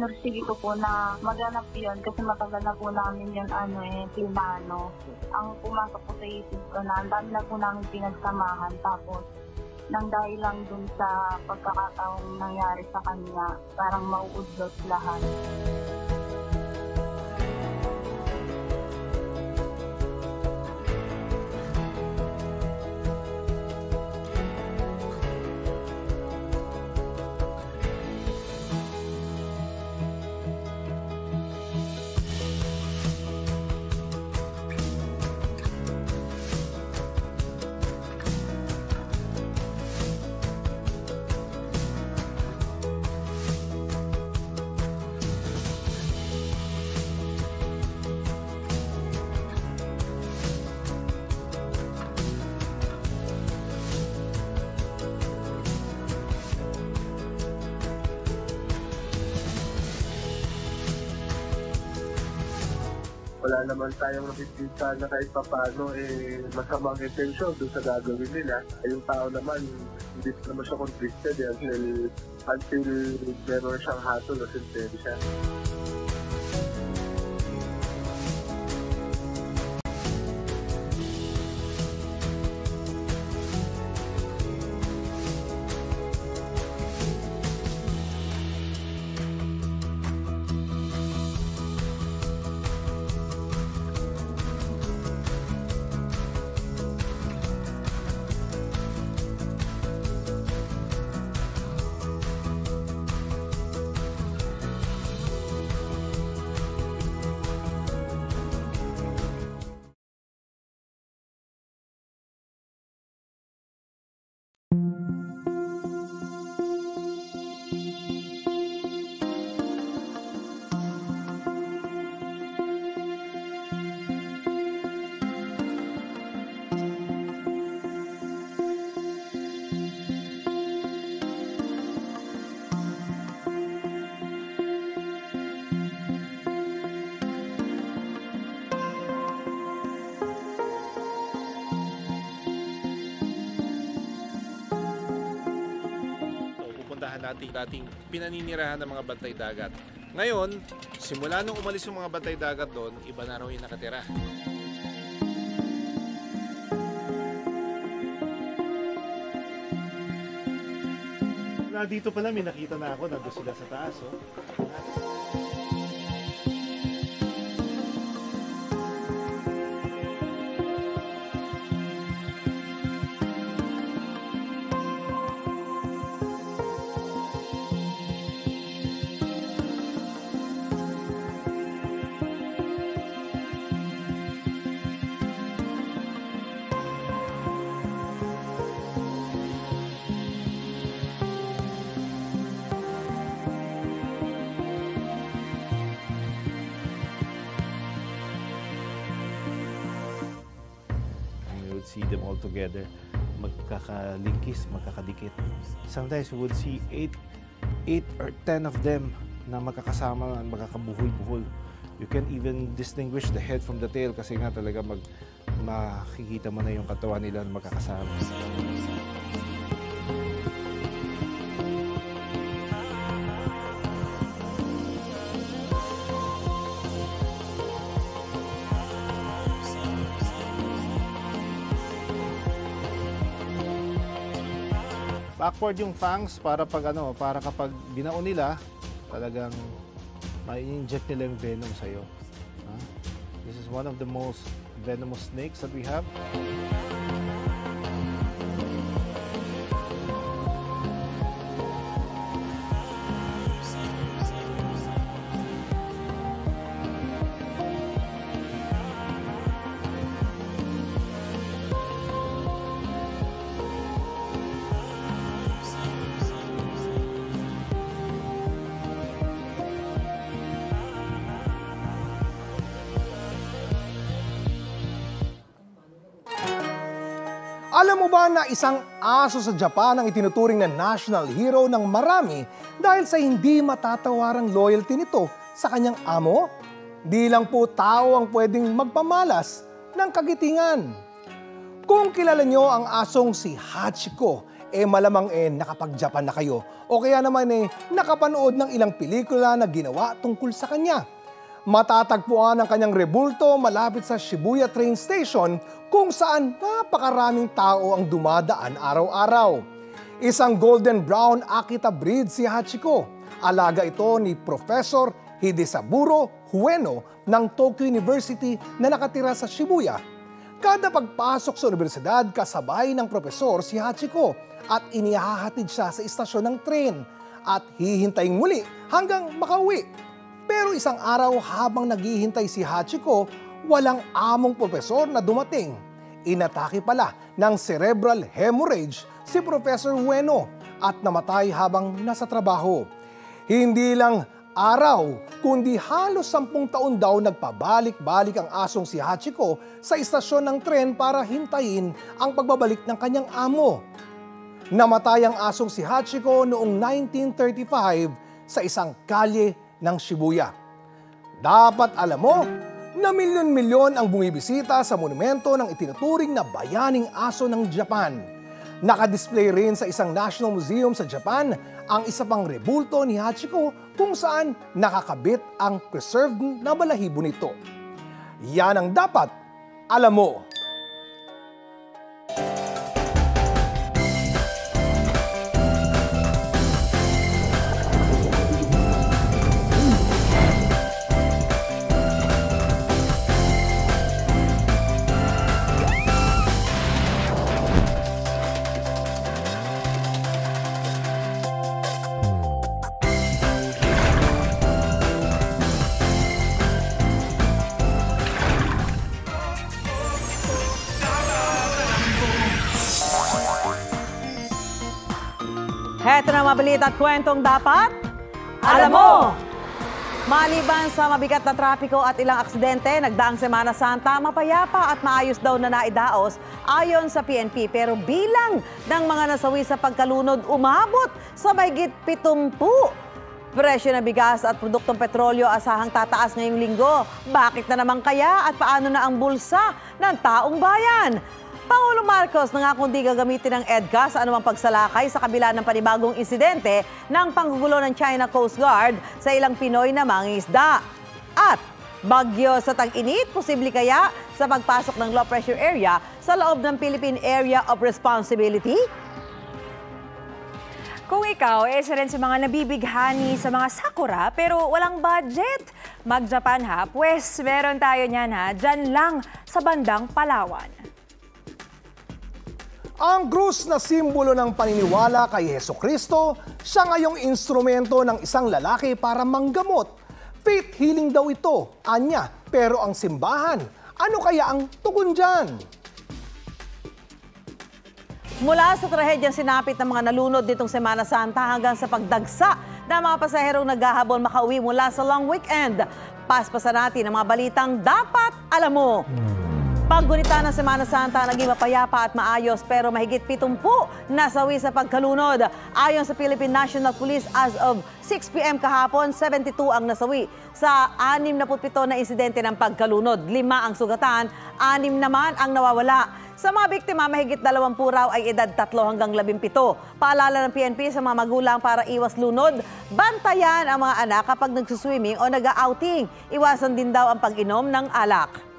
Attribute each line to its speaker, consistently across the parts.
Speaker 1: Pinursige ko po na maganap yun kasi matagal na po namin yun ano eh, plinano. Ang pumasok po sa isip ko na ang dami na po namin pinagsamahan tapos nang dahil lang dun sa pagkakataong nangyari sa kanya, parang mauudlot lahat.
Speaker 2: Naman tayong nakikita na kahit papano eh masamang intention doon sa gagawin nila. Eh, yung tao naman, hindi naman siya convicted eh, until, until meron siyang hatol o sentensya.
Speaker 3: Natin dating pinaninirahan ng mga bantay dagat. Ngayon, simula nung umalis yung mga bantay dagat doon, iba na raw yung nakatira.
Speaker 4: Na dito pala may nakita na ako, nandun sila sa taas, oh. Magkakalingkis, magkakadikit. Sometimes we would see 8 8 or 10 of them na magkakasama, magkakabuhol-buhol. You can even distinguish the head from the tail kasi nga talaga mag makikita mo na yung katawan nila na magkakasama. Backward yung fangs para pag ano, para kapag binaon nila, talagang mai-inject nila yung venom sa'yo. Ha? This is one of the most venomous snakes that we have.
Speaker 5: Na isang aso sa Japan ang itinuturing na national hero ng marami dahil sa hindi matatawarang loyalty nito sa kanyang amo? Di lang po tao ang pwedeng magpamalas ng kagitingan. Kung kilala nyo ang asong si Hachiko, eh malamang eh nakapag-Japan na kayo o kaya naman eh nakapanood ng ilang pelikula na ginawa tungkol sa kanya. Matatagpuan ang kanyang rebulto malapit sa Shibuya train station kung saan napakaraming tao ang dumadaan araw-araw. Isang golden brown Akita breed si Hachiko. Alaga ito ni Professor Hidesaburo Hueno ng Tokyo University na nakatira sa Shibuya. Kada pagpasok sa universidad, kasabay ng profesor si Hachiko at inihahatid siya sa istasyon ng tren at hihintayin muli hanggang makauwi. Pero isang araw habang naghihintay si Hachiko, walang among profesor na dumating. Inatake pala ng cerebral hemorrhage si Professor Ueno at namatay habang nasa trabaho. Hindi lang araw, kundi halos sampung taon daw nagpabalik-balik ang asong si Hachiko sa istasyon ng tren para hintayin ang pagbabalik ng kanyang amo. Namatay ang asong si Hachiko noong 1935 sa isang kalye ng Shibuya. Dapat alam mo na milyon-milyon ang bumibisita sa monumento ng itinuturing na bayaning aso ng Japan. Nakadisplay rin sa isang National Museum sa Japan ang isa pang rebulto ni Hachiko kung saan nakakabit ang preserved na balahibo nito. Yan ang dapat alam mo.
Speaker 6: Mabalita at kwentong dapat alam mo! Maliban sa mabigat na trapiko at ilang aksidente, nagdaang Semana Santa, mapayapa at maayos daw na naidaos ayon sa PNP. Pero bilang ng mga nasawi sa pagkalunod, umabot sa mahigit 70. Presyo ng bigas at produktong petrolyo asahang tataas ngayong linggo. Bakit na naman kaya at paano na ang bulsa ng taong bayan? Pangulong Marcos nangakong di gagamitin ng EDCA sa anumang pagsalakay sa kabila ng panibagong insidente ng panggugulo ng China Coast Guard sa ilang Pinoy na mangingisda. At bagyo sa tag-init, posible kaya sa pagpasok ng low pressure area sa loob ng Philippine Area of Responsibility?
Speaker 7: Kung ikaw, eh, isa rin sa mga nabibighani sa mga sakura pero walang budget, mag-Japan ha, pues meron tayo niyan ha, dyan lang sa bandang Palawan.
Speaker 5: Ang krus na simbolo ng paniniwala kay Heso Kristo, siya ngayong instrumento ng isang lalaki para manggamot. Faith healing daw ito, anya. Pero ang simbahan, ano kaya ang tugon dyan?
Speaker 6: Mula sa trahedyang sinapit ng mga nalunod nitong Semana Santa hanggang sa pagdagsa ng mga pasaherong naghahabol makauwi mula sa long weekend. Paspasan natin ang mga balitang dapat alam mo. Paggunita ng Semana Santa naging mapayapa at maayos pero mahigit 70 nasawi sa pagkalunod. Ayon sa Philippine National Police as of 6 p.m. kahapon, 72 ang nasawi. Sa 67 na insidente ng pagkalunod, lima ang sugatan, anim naman ang nawawala. Sa mga biktima, mahigit 20 raw ay edad 3 hanggang 17. Paalala ng PNP sa mga magulang para iwas lunod, bantayan ang mga anak kapag nagsuswimming o nag-outing. Iwasan din daw ang pag-inom ng alak.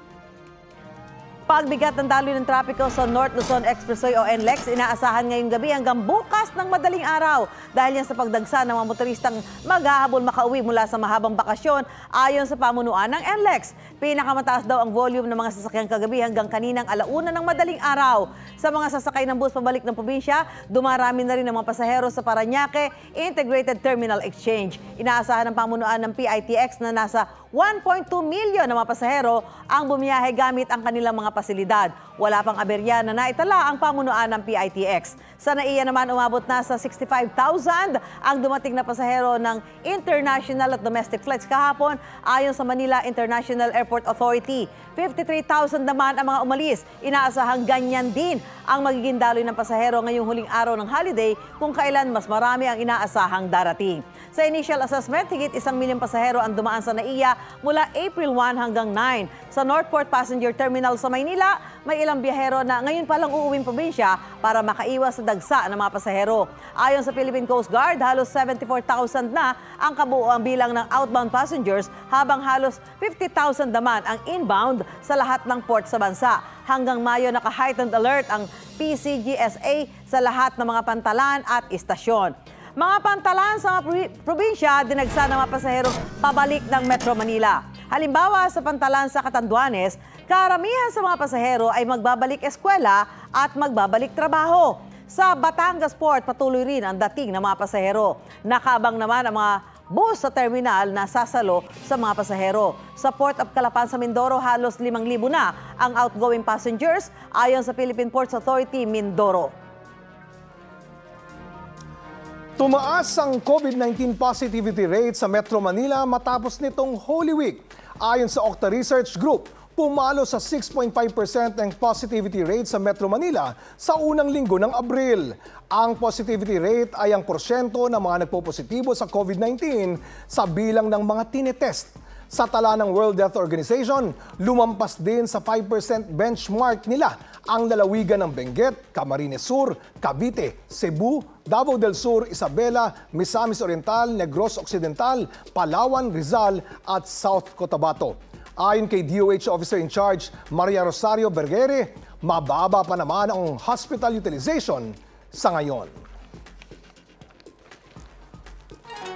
Speaker 6: Pagbigat ng daloy ng trapiko sa North Luzon Expressway o NLEX, inaasahan ngayong gabi hanggang bukas ng madaling araw dahil yan sa pagdagsa ng mga motoristang maghahabol makauwi mula sa mahabang bakasyon ayon sa pamunuan ng NLEX. Pinakamataas daw ang volume ng mga sasakyang kagabi hanggang kaninang alauna ng madaling araw. Sa mga sasakay ng bus pabalik ng probinsya, dumarami na rin ang mga pasahero sa Paranaque Integrated Terminal Exchange. Inaasahan ng pamunuan ng PITX na nasa 1.2 milyon na mga pasahero ang bumiyahe gamit ang kanilang mga pasilidad. Wala pang aberya na naitala ang pamunuan ng PITX. Sa NAIA naman umabot na sa 65,000 ang dumating na pasahero ng international at domestic flights kahapon ayon sa Manila International Airport Authority. 53,000 naman ang mga umalis. Inaasahang ganyan din ang magiging daloy ng pasahero ngayong huling araw ng holiday kung kailan mas marami ang inaasahang darating. Sa initial assessment, higit isang milyong pasahero ang dumaan sa NAIA mula April 1 hanggang 9. Sa Northport Passenger Terminal sa Maynila, may ilang biyahero na ngayon pa lang uuwing probinsya para makaiwas sa dagsa ng mga pasahero. Ayon sa Philippine Coast Guard, halos 74,000 na ang kabuoang bilang ng outbound passengers habang halos 50,000 naman ang inbound sa lahat ng port sa bansa. Hanggang Mayo naka-heightened alert ang PCGSA sa lahat ng mga pantalan at istasyon. Mga pantalan sa mga probinsya dinagsa ng mga pasahero pabalik ng Metro Manila. Halimbawa sa pantalan sa Catanduanes, karamihan sa mga pasahero ay magbabalik eskwela at magbabalik trabaho. Sa Batangas Port, patuloy rin ang dating ng mga pasahero. Nakabang naman ang mga bus sa terminal na sasalo sa mga pasahero. Sa Port of Calapan sa Mindoro, halos 5,000 na ang outgoing passengers ayon sa Philippine Ports Authority, Mindoro.
Speaker 5: Tumaas ang COVID-19 positivity rate sa Metro Manila matapos nitong Holy Week. Ayon sa Octa Research Group, pumalo sa 6.5% ang positivity rate sa Metro Manila sa unang linggo ng Abril. Ang positivity rate ay ang porsyento ng mga nagpo-positibo sa COVID-19 sa bilang ng mga tinetest sa tala ng World Health Organization, lumampas din sa 5% benchmark nila ang lalawigan ng Benguet, Camarines Sur, Cavite, Cebu, Davao del Sur, Isabela, Misamis Oriental, Negros Occidental, Palawan, Rizal at South Cotabato. Ayon kay DOH Officer in Charge Maria Rosario Bergere, mababa pa naman ang hospital utilization sa ngayon.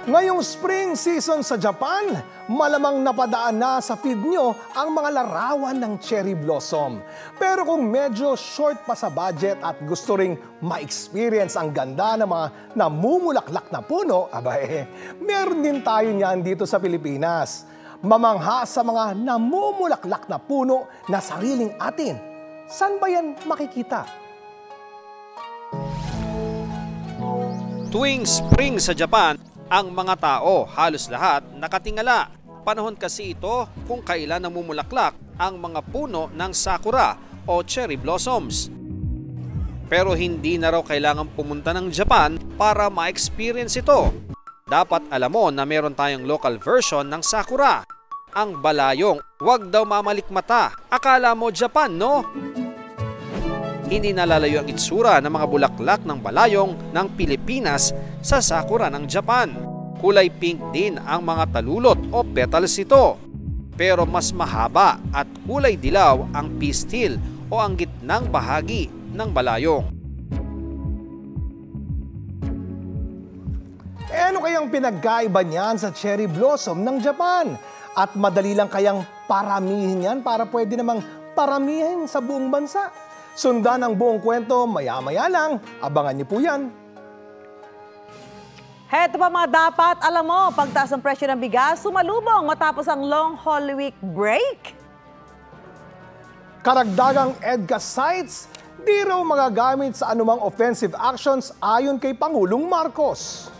Speaker 5: Ngayong spring season sa Japan, malamang napadaan na sa feed nyo ang mga larawan ng cherry blossom. Pero kung medyo short pa sa budget at gusto ring ma-experience ang ganda ng mga namumulaklak na puno, aba eh, meron din tayo niyan dito sa Pilipinas. Mamangha sa mga namumulaklak na puno na sariling atin. San ba yan makikita?
Speaker 8: Tuwing spring sa Japan, ang mga tao, halos lahat, nakatingala. Panahon kasi ito kung kailan namumulaklak ang mga puno ng sakura o cherry blossoms. Pero hindi na raw kailangan pumunta ng Japan para ma-experience ito. Dapat alam mo na meron tayong local version ng sakura. Ang balayong, wag daw mamalikmata. Akala mo Japan, no? hindi nalalayo ang itsura ng mga bulaklak ng balayong ng Pilipinas sa sakura ng Japan. Kulay pink din ang mga talulot o petals nito. Pero mas mahaba at kulay dilaw ang pistil o ang gitnang bahagi ng balayong.
Speaker 5: Ano kayang pinagkaiba niyan sa cherry blossom ng Japan? At madali lang kayang paramihin yan para pwede namang paramihin sa buong bansa? Sundan ang buong kwento maya-maya lang. Abangan niyo po yan.
Speaker 6: Heto pa mga dapat, alam mo, pagtaas ng presyo ng bigas, sumalubong matapos ang long Holy Week break.
Speaker 5: Karagdagang EDCA sites, di raw magagamit sa anumang offensive actions ayon kay Pangulong Marcos.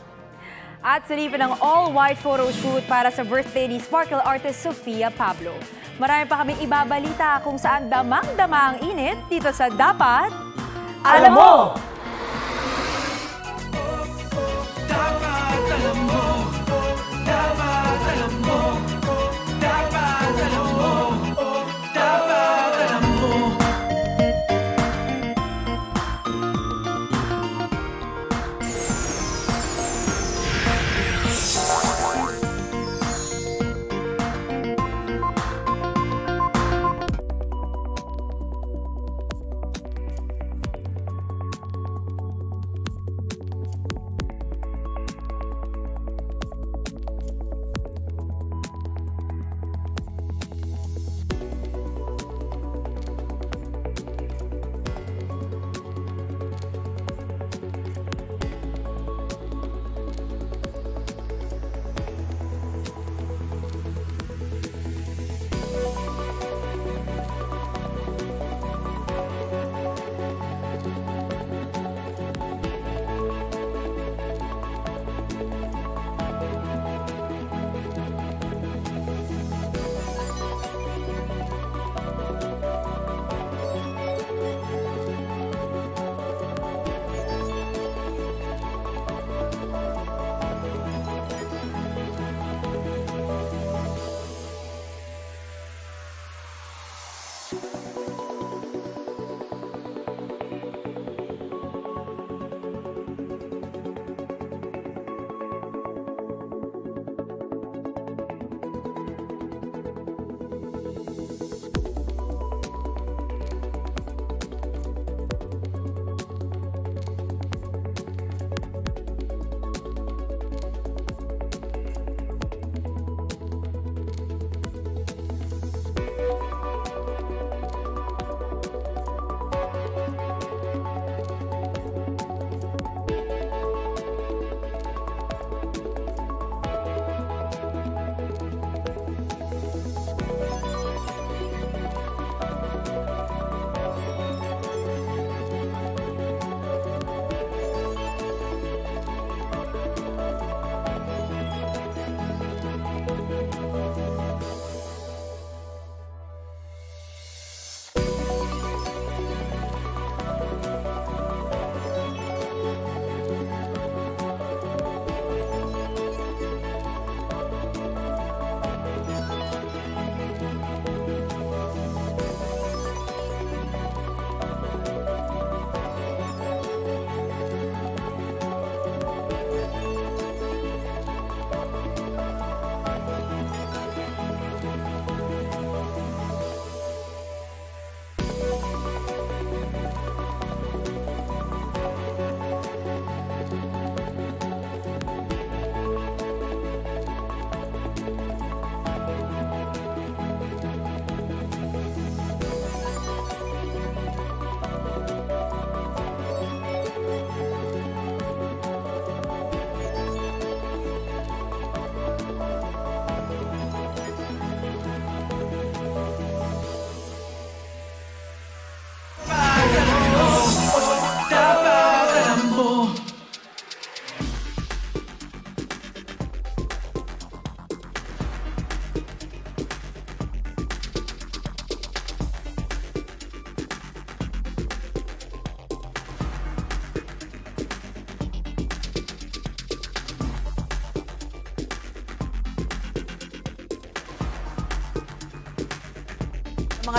Speaker 7: At silipin ang all-white photo shoot para sa birthday ni sparkle artist Sofia Pablo. Marami pa kaming ibabalita kung saan damang-dama ang init dito sa Dapat
Speaker 6: Alam Mo!
Speaker 9: Dapat alam mo, dapat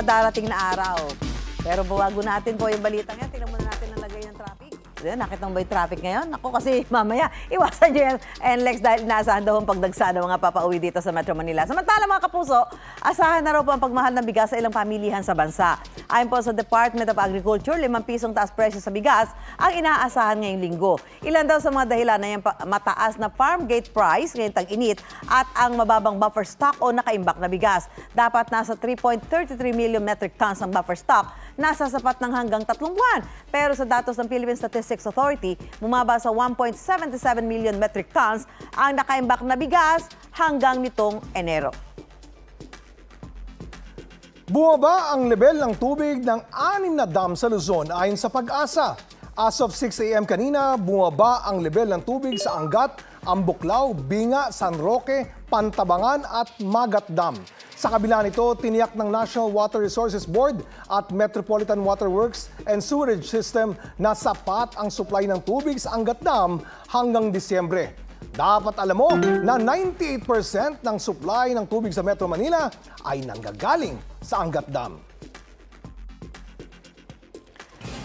Speaker 6: darating na araw. Pero bawago natin po yung balitang yan. Tingnan muna natin ang lagay ng traffic. Nakita mo ba yung traffic ngayon? Ako kasi mamaya, iwasan nyo yung NLEX dahil naasahan daw ang pagdagsa ng mga papauwi dito sa Metro Manila. Samantala mga kapuso, asahan na raw po ang pagmahal ng bigas sa ilang pamilihan sa bansa. Ayon po sa Department of Agriculture, 5 pisong taas presyo sa bigas ang inaasahan ngayong linggo. Ilan daw sa mga dahilan na yung mataas na farm gate price ngayong tag-init at ang mababang buffer stock o nakaimbak na bigas. Dapat nasa 3.33 million metric tons ang buffer stock, nasa sapat ng hanggang tatlong buwan. Pero sa datos ng Philippine Statistics Authority, bumaba sa 1.77 million metric tons ang nakaimbak na bigas hanggang nitong Enero.
Speaker 5: Bumaba ang level ng tubig ng anim na dam sa Luzon ayon sa pag-asa. As of 6 a.m. kanina, bumaba ang level ng tubig sa Angat, Ambuklaw, Binga, San Roque, Pantabangan at Magat Dam. Sa kabila nito, tiniyak ng National Water Resources Board at Metropolitan Water Works and Sewerage System na sapat ang supply ng tubig sa Angat Dam hanggang Disyembre. Dapat alam mo na 98% ng supply ng tubig sa Metro Manila ay nanggagaling sa Angat Dam.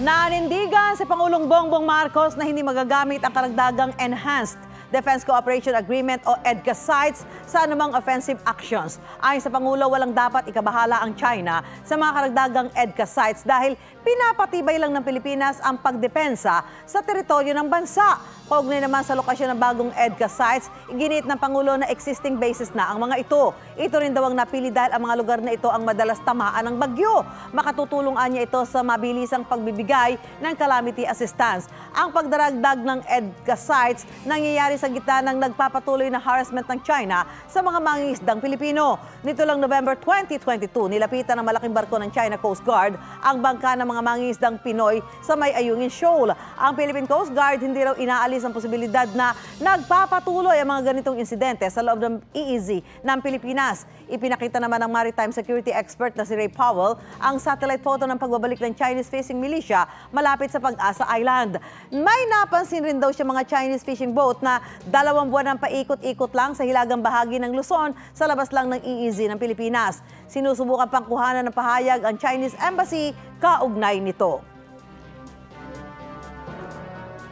Speaker 6: Nanindigan si Pangulong Bongbong Marcos na hindi magagamit ang karagdagang Enhanced Defense Cooperation Agreement o EDCA sites sa anumang offensive actions. Ayon sa Pangulo, walang dapat ikabahala ang China sa mga karagdagang EDCA sites dahil pinapatibay lang ng Pilipinas ang pagdepensa sa teritoryo ng bansa. Kaugnay naman sa lokasyon ng bagong EDCA sites, iginit ng Pangulo na existing bases na ang mga ito. Ito rin daw ang napili dahil ang mga lugar na ito ang madalas tamaan ng bagyo. Makatutulong niya ito sa mabilisang pagbibigay ng calamity assistance. Ang pagdaragdag ng EDCA sites nangyayari sa gitna ng nagpapatuloy na harassment ng China sa mga mangingisdang Pilipino. Nito lang November 2022, nilapitan ng malaking barko ng China Coast Guard ang bangka ng mga mangingisdang Pinoy sa may Ayungin Shoal. Ang Philippine Coast Guard hindi raw inaalis ang posibilidad na nagpapatuloy ang mga ganitong insidente sa loob ng EEZ ng Pilipinas. Ipinakita naman ng maritime security expert na si Ray Powell ang satellite photo ng pagbabalik ng Chinese fishing militia malapit sa Pag-asa Island. May napansin rin daw siya mga Chinese fishing boat na dalawang buwan ang paikot-ikot lang sa hilagang bahagi ng Luzon sa labas lang ng EEZ ng Pilipinas. Sinusubukan pang kuhanan ng pahayag ang Chinese Embassy kaugnay nito.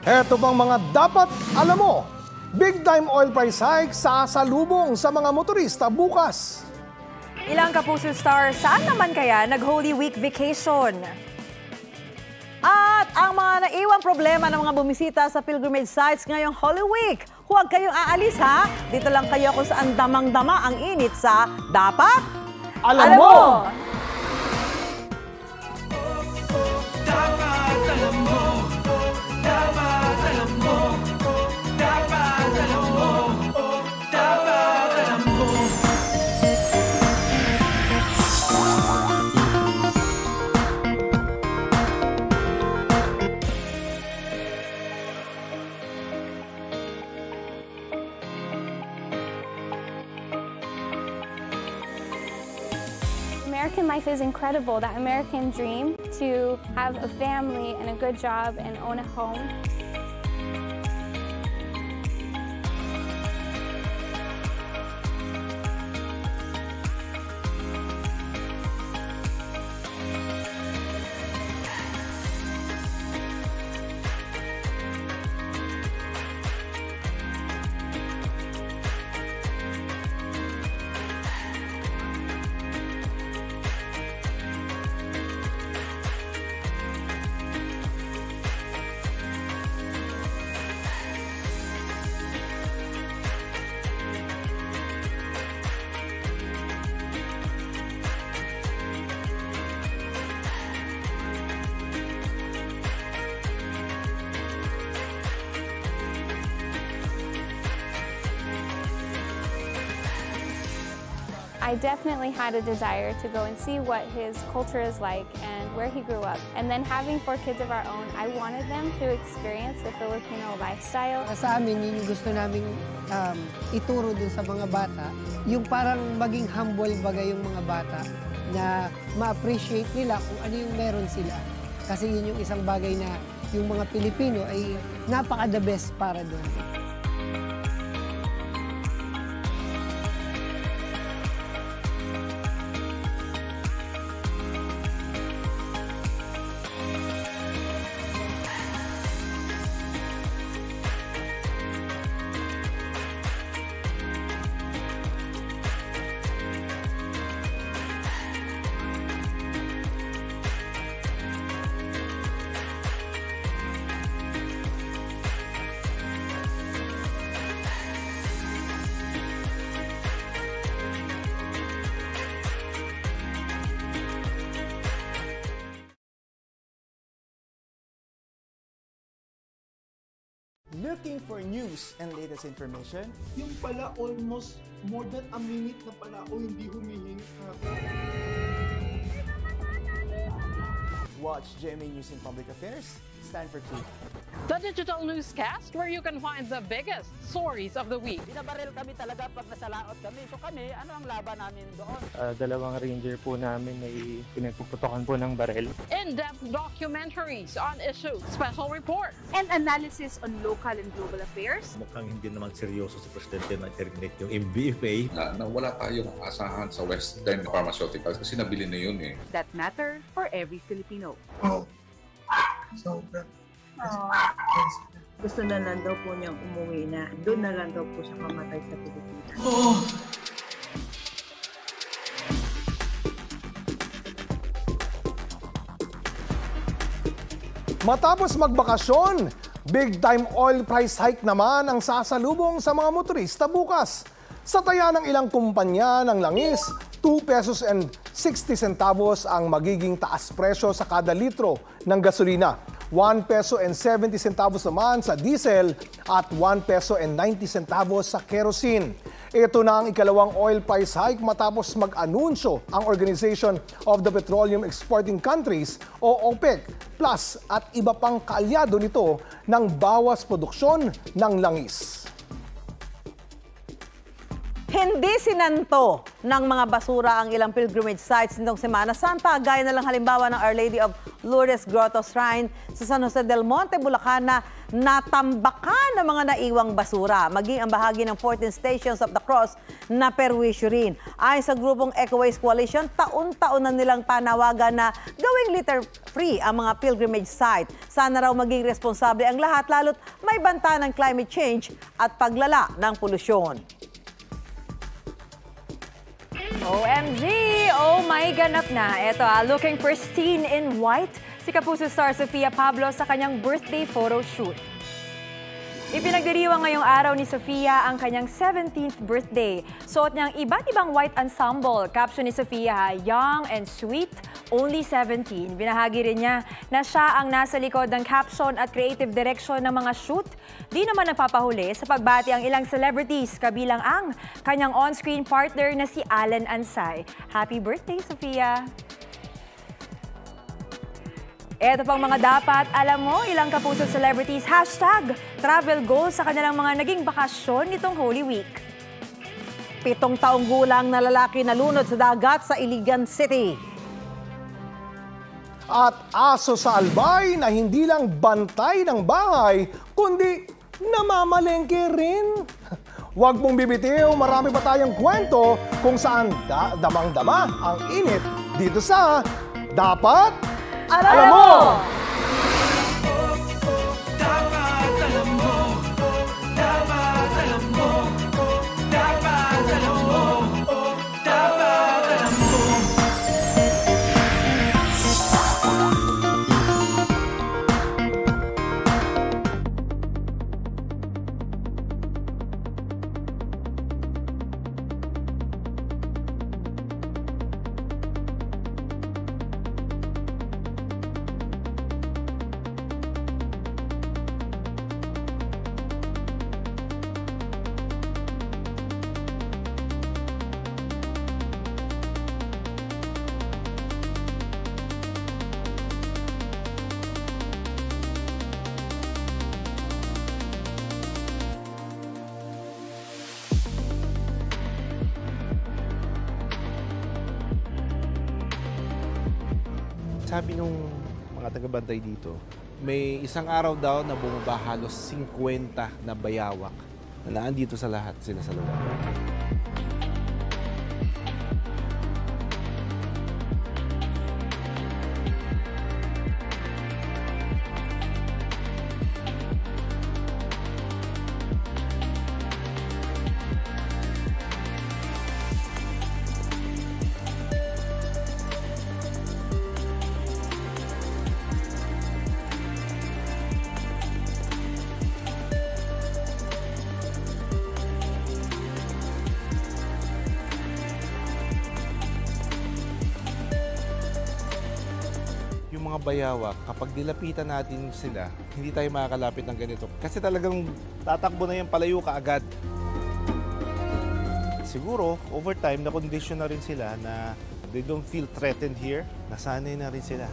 Speaker 5: Heto bang mga dapat alam mo? Big time oil price hike sa salubong sa mga motorista bukas.
Speaker 7: Ilang kapuso star, saan naman kaya nag-Holy Week vacation?
Speaker 6: At ang mga naiwang problema ng mga bumisita sa pilgrimage sites ngayong Holy Week. Huwag kayong aalis ha. Dito lang kayo kung saan damang-dama ang init sa Dapat
Speaker 5: Alam, mo!
Speaker 9: Dapat
Speaker 10: life is incredible. That American dream to have a family and a good job and own a home. Definitely had a desire to go and see what his culture is like and where he grew up. And then having four kids of our own, I wanted them to experience the Filipino lifestyle.
Speaker 11: Sa amin, yun yung gusto namin um, ituro dun sa mga bata. Yung parang maging humble bagay yung mga bata na ma-appreciate nila kung ano yung meron sila. Kasi yun yung isang bagay na yung mga Pilipino ay napaka-the best para doon.
Speaker 12: News and latest information?
Speaker 13: Yung pala almost more than a minute na pala ako hindi humihingi
Speaker 12: Watch GMA News in Public Affairs, Stanford 2.
Speaker 14: The digital newscast where you can find the biggest stories of the week.
Speaker 15: Binabaril kami talaga pag nasalaot kami. So kami, ano ang laban namin doon?
Speaker 16: Uh, dalawang ranger po namin ay pinagpuputokan po ng baril.
Speaker 14: In-depth documentaries on issues, special reports,
Speaker 17: and analysis on local and global affairs.
Speaker 18: Mukhang hindi naman seryoso si Presidente na terminate yung MBFA.
Speaker 19: Na, na wala tayong asahan sa Western Pharmaceuticals kasi nabili na yun eh.
Speaker 17: That matter for every Filipino.
Speaker 13: Oh.
Speaker 20: Gusto na lang daw po niyang umuwi na. Doon na lang daw po siya mamatay sa Pilipinas.
Speaker 13: Oh.
Speaker 5: Matapos magbakasyon, big time oil price hike naman ang sasalubong sa mga motorista bukas. Sa taya ng ilang kumpanya ng langis, 2 pesos and 60 centavos ang magiging taas presyo sa kada litro ng gasolina. 1 peso and 70 centavos naman sa diesel at 1 peso and 90 centavos sa kerosene. Ito na ang ikalawang oil price hike matapos mag-anunsyo ang Organization of the Petroleum Exporting Countries o OPEC Plus at iba pang kaalyado nito ng bawas produksyon ng langis.
Speaker 6: Hindi sinanto ng mga basura ang ilang pilgrimage sites nitong Semana Santa, gaya na lang halimbawa ng Our Lady of Lourdes Grotto Shrine sa San Jose del Monte, Bulacan na natambakan ng mga naiwang basura, maging ang bahagi ng 14 Stations of the Cross na perwisyo rin. Ayon sa grupong Eco Waste Coalition, taon-taon na nilang panawagan na gawing litter-free ang mga pilgrimage site. Sana raw maging responsable ang lahat, lalo't may banta ng climate change at paglala ng polusyon.
Speaker 7: OMG! Oh my ganap na. Ito ah, looking pristine in white, si Kapuso star Sofia Pablo sa kanyang birthday photo shoot. Ipinagdiriwang ngayong araw ni Sofia ang kanyang 17th birthday. Suot niyang iba't ibang white ensemble. Caption ni Sofia, young and sweet, only 17. Binahagi rin niya na siya ang nasa likod ng caption at creative direction ng mga shoot. Di naman nagpapahuli sa pagbati ang ilang celebrities, kabilang ang kanyang on-screen partner na si Alan Ansay. Happy birthday, Sofia! Ito pang mga dapat, alam mo, ilang kapuso celebrities, hashtag travel goals sa kanilang mga naging bakasyon nitong Holy Week.
Speaker 6: Pitong taong gulang na lalaki nalunod sa dagat sa Iligan City.
Speaker 5: At aso sa albay na hindi lang bantay ng bahay, kundi namamalengke rin. Huwag mong bibitiw, marami pa tayong kwento kung saan da- damang-dama ang init dito sa Dapat
Speaker 6: Alam mo!
Speaker 9: Dapat
Speaker 4: Sabi nung mga taga-bantay dito, may isang araw daw na bumaba halos 50 na bayawak na naandito sa lahat sila sa lugar. Kapag dilapitan natin sila, hindi tayo makakalapit ng ganito. Kasi talagang tatakbo na yung palayo ka agad. Siguro, over time, na-condition na rin sila na they don't feel threatened here. Nasanay na rin sila.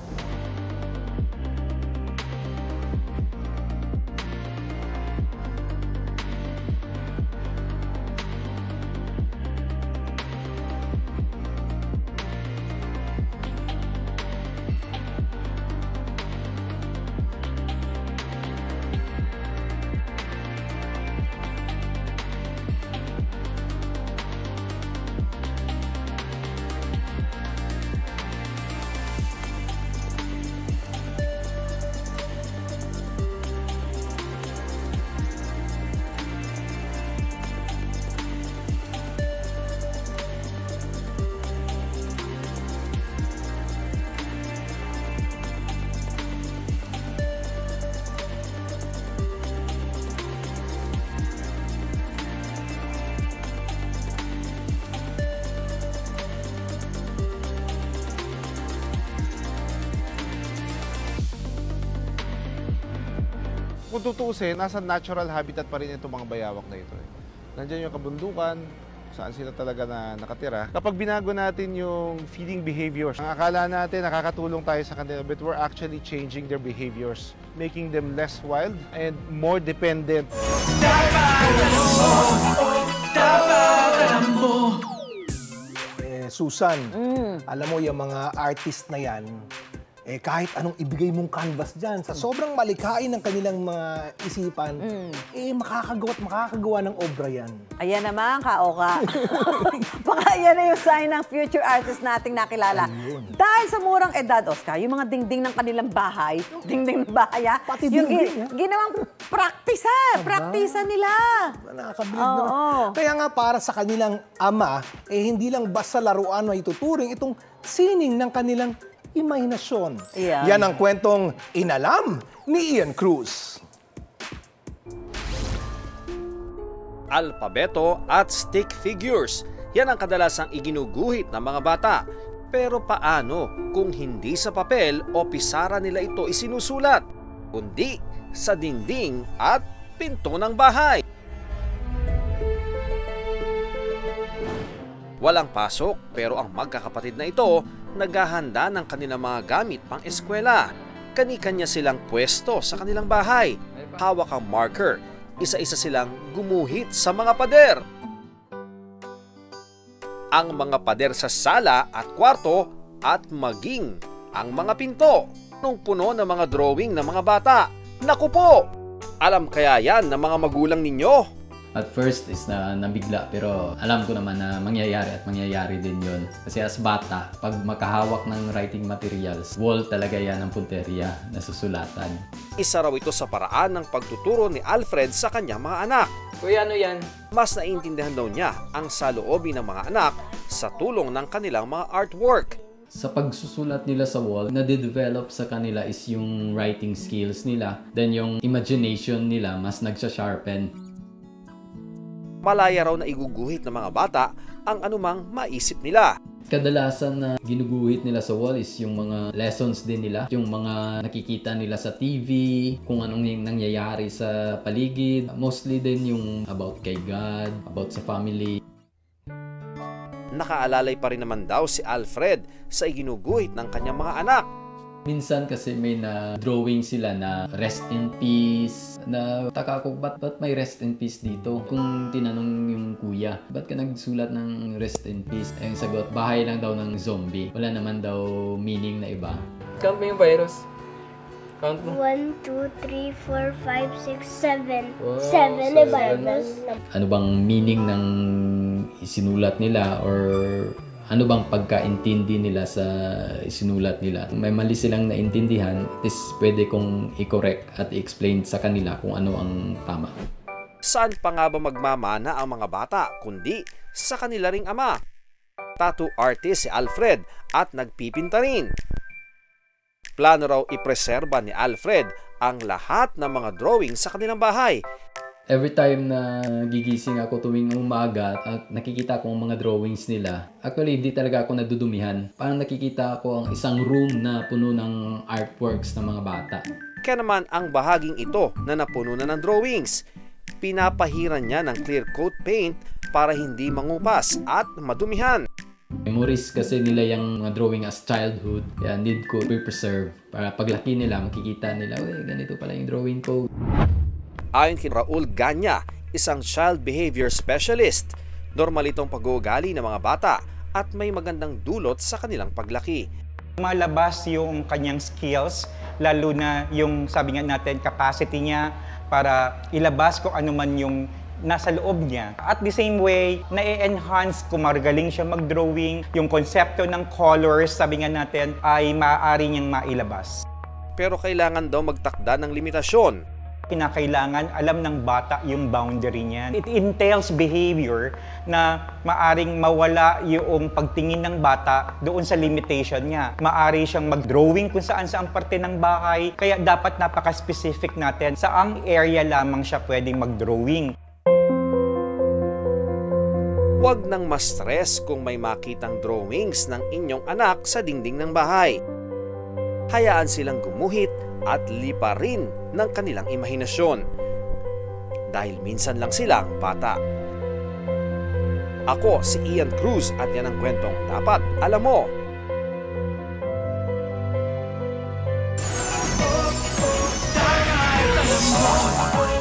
Speaker 4: Kung tutuusin, nasa natural habitat pa rin itong mga bayawak na ito. Eh. Nandiyan yung kabundukan, saan sila talaga na nakatira. Kapag binago natin yung feeding behaviors, ang akala natin nakakatulong tayo sa kanila, but we're actually changing their behaviors, making them less wild and more dependent.
Speaker 5: Eh, Susan, alam mo yung mga artist na yan, eh kahit anong ibigay mong canvas dyan, sa sobrang malikain ng kanilang mga isipan, eh makakagawa at makakagawa ng obra yan.
Speaker 6: Ayan naman, kaoka. Baka yan na yung sign ng future artist nating nakilala. Dahil sa murang edad, Oscar, yung mga dingding ng kanilang bahay, dingding ng bahay, ah,
Speaker 5: Pati
Speaker 6: yung
Speaker 5: dingding, ah.
Speaker 6: ginawang praktisa, praktisa nila.
Speaker 5: Nakakabilib
Speaker 6: Oo.
Speaker 5: naman. Kaya nga para sa kanilang ama, eh hindi lang basta laruan na ituturing itong sining ng kanilang imahinasyon.
Speaker 6: Ayan.
Speaker 5: Yan ang kwentong inalam ni Ian Cruz.
Speaker 8: alpabeto at stick figures. Yan ang kadalasang iginuguhit ng mga bata. Pero paano kung hindi sa papel o pisara nila ito isinusulat, kundi sa dingding at pinto ng bahay? Walang pasok pero ang magkakapatid na ito naghahanda ng kanilang mga gamit pang eskwela. Kani-kanya silang pwesto sa kanilang bahay. Hawak ang marker isa-isa silang gumuhit sa mga pader. Ang mga pader sa sala at kwarto at maging ang mga pinto nung puno ng mga drawing ng mga bata. Naku po! Alam kaya yan ng mga magulang ninyo?
Speaker 21: At first is na nabigla pero alam ko naman na mangyayari at mangyayari din yon Kasi as bata, pag makahawak ng writing materials, wall talaga yan ang punteriya na susulatan.
Speaker 8: Isa raw ito sa paraan ng pagtuturo ni Alfred sa kanyang mga anak.
Speaker 21: Kuya, ano yan?
Speaker 8: Mas naiintindihan daw niya ang saloobin ng mga anak sa tulong ng kanilang mga artwork.
Speaker 21: Sa pagsusulat nila sa wall, na-develop sa kanila is yung writing skills nila. Then yung imagination nila mas nagsha-sharpen.
Speaker 8: Malaya raw na iguguhit ng mga bata ang anumang maisip nila.
Speaker 21: Kadalasan na ginuguhit nila sa wall is yung mga lessons din nila, yung mga nakikita nila sa TV, kung anong yung nangyayari sa paligid. Mostly din yung about kay God, about sa family.
Speaker 8: Nakaalalay pa rin naman daw si Alfred sa iginuguhit ng kanyang mga anak.
Speaker 21: Minsan kasi may na drawing sila na rest in peace. Na taka ko, ba't, ba't may rest in peace dito? Kung tinanong yung kuya, ba't ka nagsulat ng rest in peace? Ay, yung sagot, bahay lang daw ng zombie. Wala naman daw meaning na iba.
Speaker 22: Count mo yung virus. Count mo.
Speaker 23: 1, 2, 3, 4, 5, 6, 7.
Speaker 21: Wow,
Speaker 23: 7
Speaker 21: seven.
Speaker 23: virus.
Speaker 21: Ano bang meaning ng isinulat nila or ano bang pagkaintindi nila sa isinulat nila. May mali silang naintindihan, it is pwede kong i-correct at i-explain sa kanila kung ano ang tama.
Speaker 8: Saan pa nga ba magmamana ang mga bata kundi sa kanila ring ama? Tattoo artist si Alfred at nagpipinta rin. Plano raw ipreserba ni Alfred ang lahat ng mga drawing sa kanilang bahay.
Speaker 21: Every time na gigising ako tuwing umaga at nakikita ko ang mga drawings nila, actually hindi talaga ako nadudumihan. Parang nakikita ko ang isang room na puno ng artworks ng mga bata.
Speaker 8: Kaya naman ang bahaging ito na napuno na ng drawings. Pinapahiran niya ng clear coat paint para hindi mangupas at madumihan.
Speaker 21: Memories kasi nila yung mga drawing as childhood. Kaya need ko i-preserve para paglaki nila, makikita nila, uy, ganito pala yung drawing ko.
Speaker 8: Ayon kay Raul Ganya, isang child behavior specialist, normal itong pag-uugali ng mga bata at may magandang dulot sa kanilang paglaki.
Speaker 24: Malabas yung kanyang skills, lalo na yung sabi nga natin capacity niya para ilabas kung ano man yung nasa loob niya. At the same way, na-enhance kung magaling siya mag-drawing, yung konsepto ng colors, sabi nga natin, ay maaari niyang mailabas.
Speaker 8: Pero kailangan daw magtakda ng limitasyon
Speaker 24: kinakailangan alam ng bata yung boundary niya. It entails behavior na maaring mawala yung pagtingin ng bata doon sa limitation niya. Maari siyang mag-drawing kung saan saan parte ng bahay, kaya dapat napaka-specific natin sa ang area lamang siya pwedeng mag-drawing.
Speaker 8: Huwag nang ma-stress kung may makitang drawings ng inyong anak sa dingding ng bahay. Hayaan silang gumuhit at liparin ng kanilang imahinasyon. Dahil minsan lang silang bata. Ako si Ian Cruz at yan ang kwentong dapat alam mo.
Speaker 9: Dapat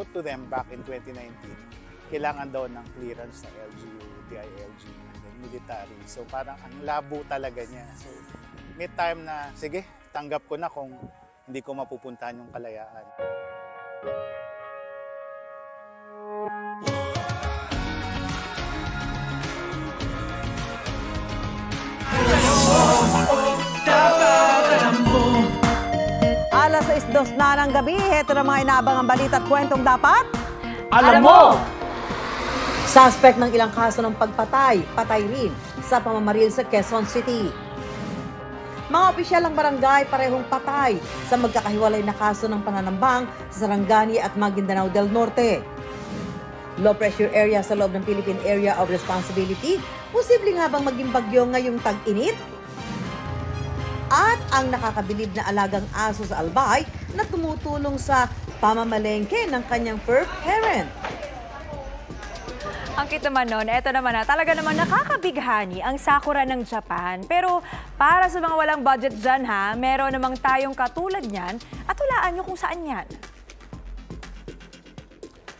Speaker 25: wrote to them back in 2019, kailangan daw ng clearance ng LGU, DILG, and then military. So parang ang labo talaga niya. So may time na, sige, tanggap ko na kung hindi ko mapupuntahan yung kalayaan.
Speaker 6: Alas 6.02 na ng gabi, heto na mga inaabangang balita at kwentong dapat.
Speaker 9: Alam mo!
Speaker 6: Suspect ng ilang kaso ng pagpatay, patay rin sa pamamaril sa Quezon City. Mga opisyal ng barangay parehong patay sa magkakahiwalay na kaso ng pananambang sa Sarangani at Maguindanao del Norte. Low pressure area sa loob ng Philippine Area of Responsibility, posibleng habang maging bagyo ngayong tag-init at ang nakakabilib na alagang aso sa Albay na tumutulong sa pamamalengke ng kanyang fur parent.
Speaker 7: Ang cute naman nun, eto naman na, talaga naman nakakabighani ang Sakura ng Japan. Pero para sa mga walang budget dyan ha, meron namang tayong katulad niyan at hulaan nyo kung saan yan.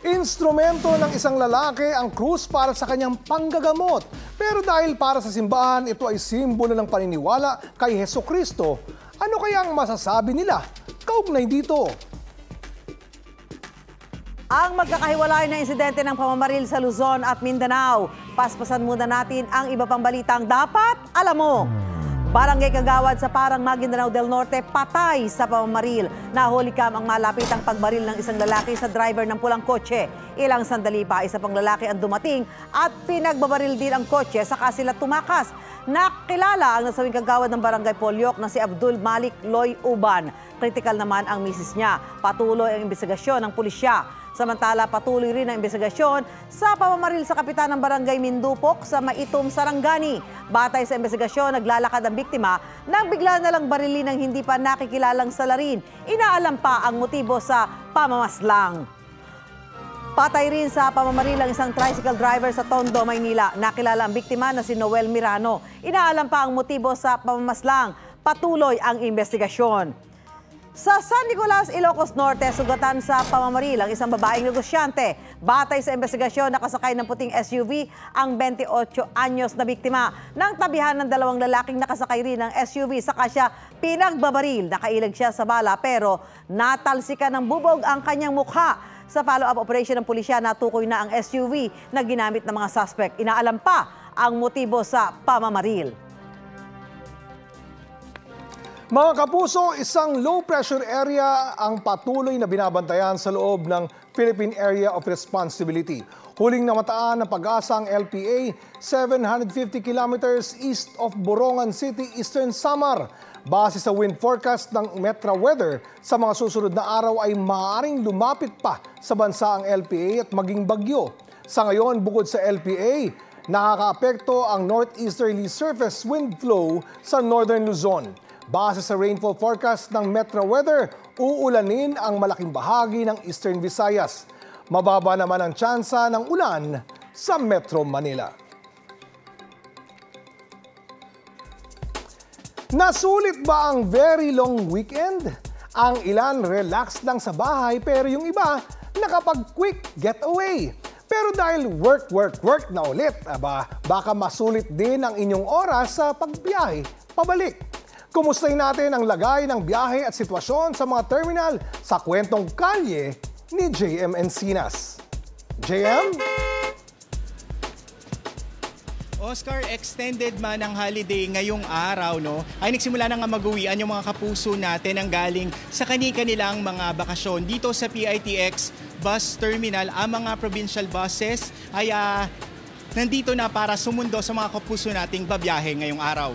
Speaker 5: Instrumento ng isang lalaki ang krus para sa kanyang panggagamot. Pero dahil para sa simbahan, ito ay simbolo ng paniniwala kay Heso Kristo. Ano kaya ang masasabi nila? Kaugnay dito.
Speaker 6: Ang magkakahiwalay na insidente ng pamamaril sa Luzon at Mindanao. Paspasan muna natin ang iba pang balitang dapat alam mo. Barangay Kagawad sa Parang Maguindanao del Norte patay sa pamamaril. Nahuli kam ang malapitang pagbaril ng isang lalaki sa driver ng pulang kotse. Ilang sandali pa, isa pang lalaki ang dumating at pinagbabaril din ang kotse saka sila tumakas. Nakilala ang nasawing kagawad ng Barangay Polyok na si Abdul Malik Loy Uban. Kritikal naman ang misis niya. Patuloy ang investigasyon ng pulisya. Samantala, patuloy rin ang investigasyon sa pamamaril sa kapitan ng Barangay Mindupok sa Maitom, Sarangani. Batay sa investigasyon, naglalakad ang biktima nang bigla na lang barili ng hindi pa nakikilalang salarin. Inaalam pa ang motibo sa pamamaslang. Patay rin sa pamamaril ang isang tricycle driver sa Tondo, Maynila. Nakilala ang biktima na si Noel Mirano. Inaalam pa ang motibo sa pamamaslang. Patuloy ang investigasyon. Sa San Nicolas, Ilocos Norte, sugatan sa pamamaril ang isang babaeng negosyante. Batay sa investigasyon, nakasakay ng puting SUV ang 28 anyos na biktima. Nang tabihan ng dalawang lalaking nakasakay rin ng SUV, saka siya pinagbabaril. Nakailag siya sa bala pero natalsikan ng bubog ang kanyang mukha. Sa follow-up operation ng pulisya, natukoy na ang SUV na ginamit ng mga suspect. Inaalam pa ang motibo sa pamamaril.
Speaker 5: Mga kapuso, isang low-pressure area ang patuloy na binabantayan sa loob ng Philippine Area of Responsibility. Huling namataan ng pag-asa ang LPA 750 kilometers east of Borongan City, Eastern Samar. Base sa wind forecast ng Metra Weather, sa mga susunod na araw ay maaaring lumapit pa sa bansa ang LPA at maging bagyo. Sa ngayon, bukod sa LPA, nakakaapekto ang northeasterly surface wind flow sa northern Luzon. Base sa rainfall forecast ng Metro Weather, uulanin ang malaking bahagi ng Eastern Visayas. Mababa naman ang tsansa ng ulan sa Metro Manila. Nasulit ba ang very long weekend? Ang ilan relax lang sa bahay pero yung iba nakapag-quick getaway. Pero dahil work, work, work na ulit, aba, baka masulit din ang inyong oras sa pagbiyahe pabalik. Kumustahin natin ang lagay ng biyahe at sitwasyon sa mga terminal sa kwentong kalye ni JM Encinas. JM?
Speaker 26: Oscar, extended man ang holiday ngayong araw, no? Ay nagsimula na nga mag-uwian yung mga kapuso natin ang galing sa kani-kanilang mga bakasyon. Dito sa PITX Bus Terminal, ang mga provincial buses ay ah, nandito na para sumundo sa mga kapuso nating babiyahe ngayong araw.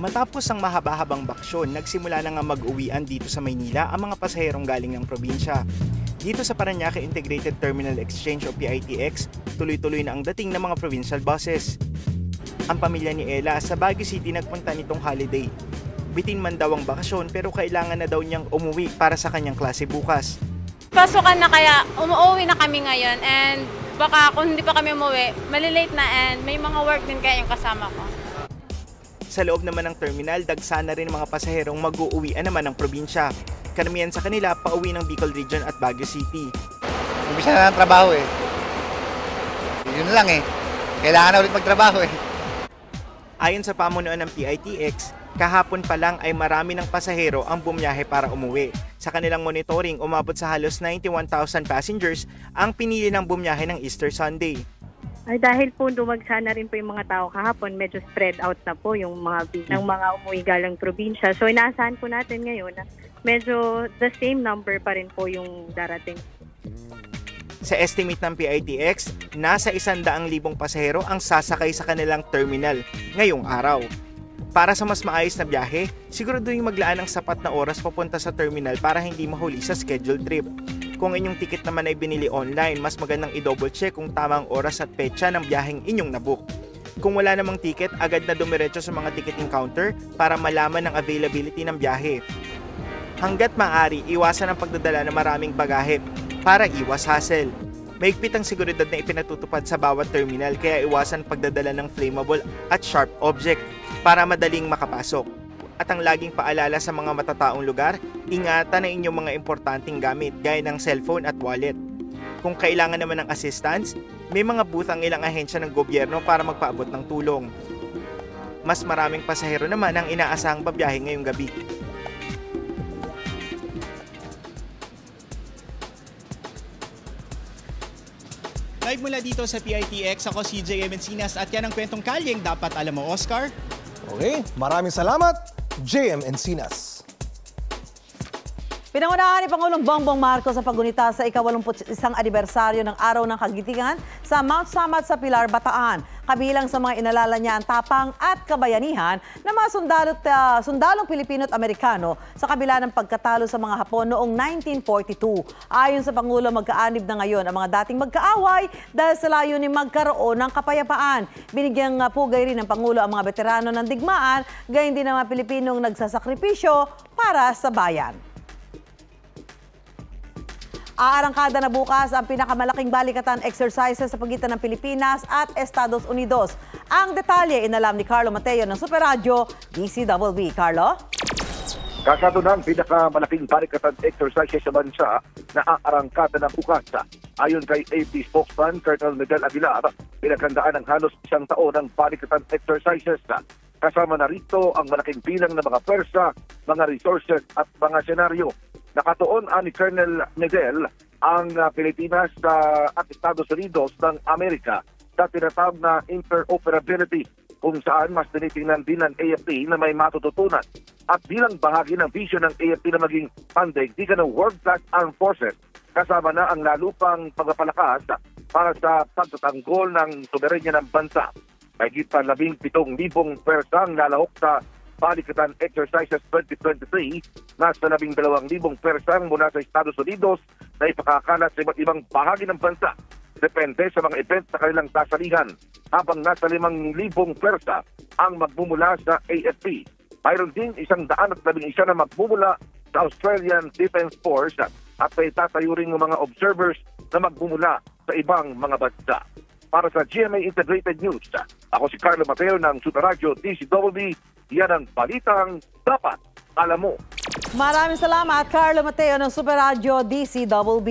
Speaker 26: Matapos ang mahaba-habang baksyon, nagsimula na nga mag-uwian dito sa Maynila ang mga pasaherong galing ng probinsya. Dito sa Paranaque Integrated Terminal Exchange o PITX, tuloy-tuloy na ang dating ng mga provincial buses. Ang pamilya ni Ella sa Baguio City nagpunta nitong holiday. Bitin man daw ang bakasyon pero kailangan na daw niyang umuwi para sa kanyang klase bukas.
Speaker 27: Pasukan na kaya umuwi na kami ngayon and baka kung hindi pa kami umuwi, malilate na and may mga work din kaya yung kasama ko.
Speaker 26: Sa loob naman ng terminal, dagsa na rin mga pasaherong mag-uuwian naman ng probinsya. Karamihan sa kanila pauwi ng Bicol Region at Baguio City.
Speaker 28: Umpisa na ng trabaho eh. Yun lang eh. Kailangan na ulit magtrabaho eh.
Speaker 26: Ayon sa pamunuan ng PITX, kahapon pa lang ay marami ng pasahero ang bumiyahe para umuwi. Sa kanilang monitoring, umabot sa halos 91,000 passengers ang pinili ng bumiyahe ng Easter Sunday.
Speaker 29: Ay dahil po dumagsa na rin po yung mga tao kahapon, medyo spread out na po yung mga ng mga umuwi galang probinsya. So inaasahan po natin ngayon na medyo the same number pa rin po yung darating.
Speaker 26: Sa estimate ng PITX, nasa 100,000 pasahero ang sasakay sa kanilang terminal ngayong araw. Para sa mas maayos na biyahe, siguraduhin maglaan ng sapat na oras papunta sa terminal para hindi mahuli sa scheduled trip. Kung inyong ticket naman ay binili online, mas magandang i-double check kung tamang oras at petsa ng biyaheng inyong nabook. Kung wala namang ticket, agad na dumiretso sa mga ticketing counter para malaman ang availability ng biyahe. Hanggat maaari, iwasan ang pagdadala ng maraming bagahe para iwas hassle. Maigpit ang seguridad na ipinatutupad sa bawat terminal kaya iwasan pagdadala ng flammable at sharp object para madaling makapasok. At ang laging paalala sa mga matataong lugar, ingatan ang inyong mga importanteng gamit gaya ng cellphone at wallet. Kung kailangan naman ng assistance, may mga booth ang ilang ahensya ng gobyerno para magpaabot ng tulong. mas maraming pasahero naman ang inaasahang babiyahe ngayong gabi.
Speaker 30: Live mula dito sa PITX, ako si JM Encinas at yan ang kwentong kalyeng dapat alam mo, Oscar.
Speaker 5: Okay, maraming salamat, JM Encinas.
Speaker 6: Pinangunahan ni Pangulong Bongbong Marcos sa paggunita sa ika-81 anibersaryo ng Araw ng Kagitingan sa Mount Samat sa Pilar, Bataan. Kabilang sa mga inalala niya ang tapang at kabayanihan ng mga sundalo, uh, sundalong Pilipino at Amerikano sa kabila ng pagkatalo sa mga Hapon noong 1942. Ayon sa Pangulo, magkaanib na ngayon ang mga dating magkaaway dahil sa layunin magkaroon ng kapayapaan. Binigyang uh, pugay rin ng Pangulo ang mga veterano ng digmaan, gayon din ang mga Pilipinong nagsasakripisyo para sa bayan. Aarangkada na bukas ang pinakamalaking balikatan exercises sa pagitan ng Pilipinas at Estados Unidos. Ang detalye inalam ni Carlo Mateo ng Super Radio, DCWB. Carlo?
Speaker 31: Kasado ng pinakamalaking balikatan exercises sa bansa na aarangkada na bukas. Ayon kay AP spokesman Colonel Miguel Aguilar, pinaghandaan ng halos isang taon ng balikatan exercises. Kasama na rito ang malaking bilang ng mga pwersa, mga resources at mga senaryo nakatuon ani Colonel Miguel ang uh, Pilipinas uh, at Estados Unidos ng Amerika sa tinatawag na interoperability kung saan mas tinitingnan din ng AFP na may matututunan at bilang bahagi ng vision ng AFP na maging pandaigdigan ng world-class armed forces kasama na ang lalupang pagpapalakas para sa pagtatanggol ng soberenya ng bansa. Mahigit pa labing pitong libong persang lalahok sa Balikatan Exercises 2023 nasa 12,000 persang mula sa Estados Unidos na ipakakalat sa iba't ibang bahagi ng bansa. Depende sa mga event sa kanilang sasalihan habang nasa 5,000 persa ang magmumula sa AFP. Mayroon din isang daan at labing isa na magmumula sa Australian Defense Force at may tatayo rin ng mga observers na magmumula sa ibang mga bansa. Para sa GMA Integrated News, ako si Carlo Mateo ng Super Radio DCWB. Yan ang balitang dapat alam mo.
Speaker 6: Maraming salamat, Carlo Mateo ng Super Radio DCWB.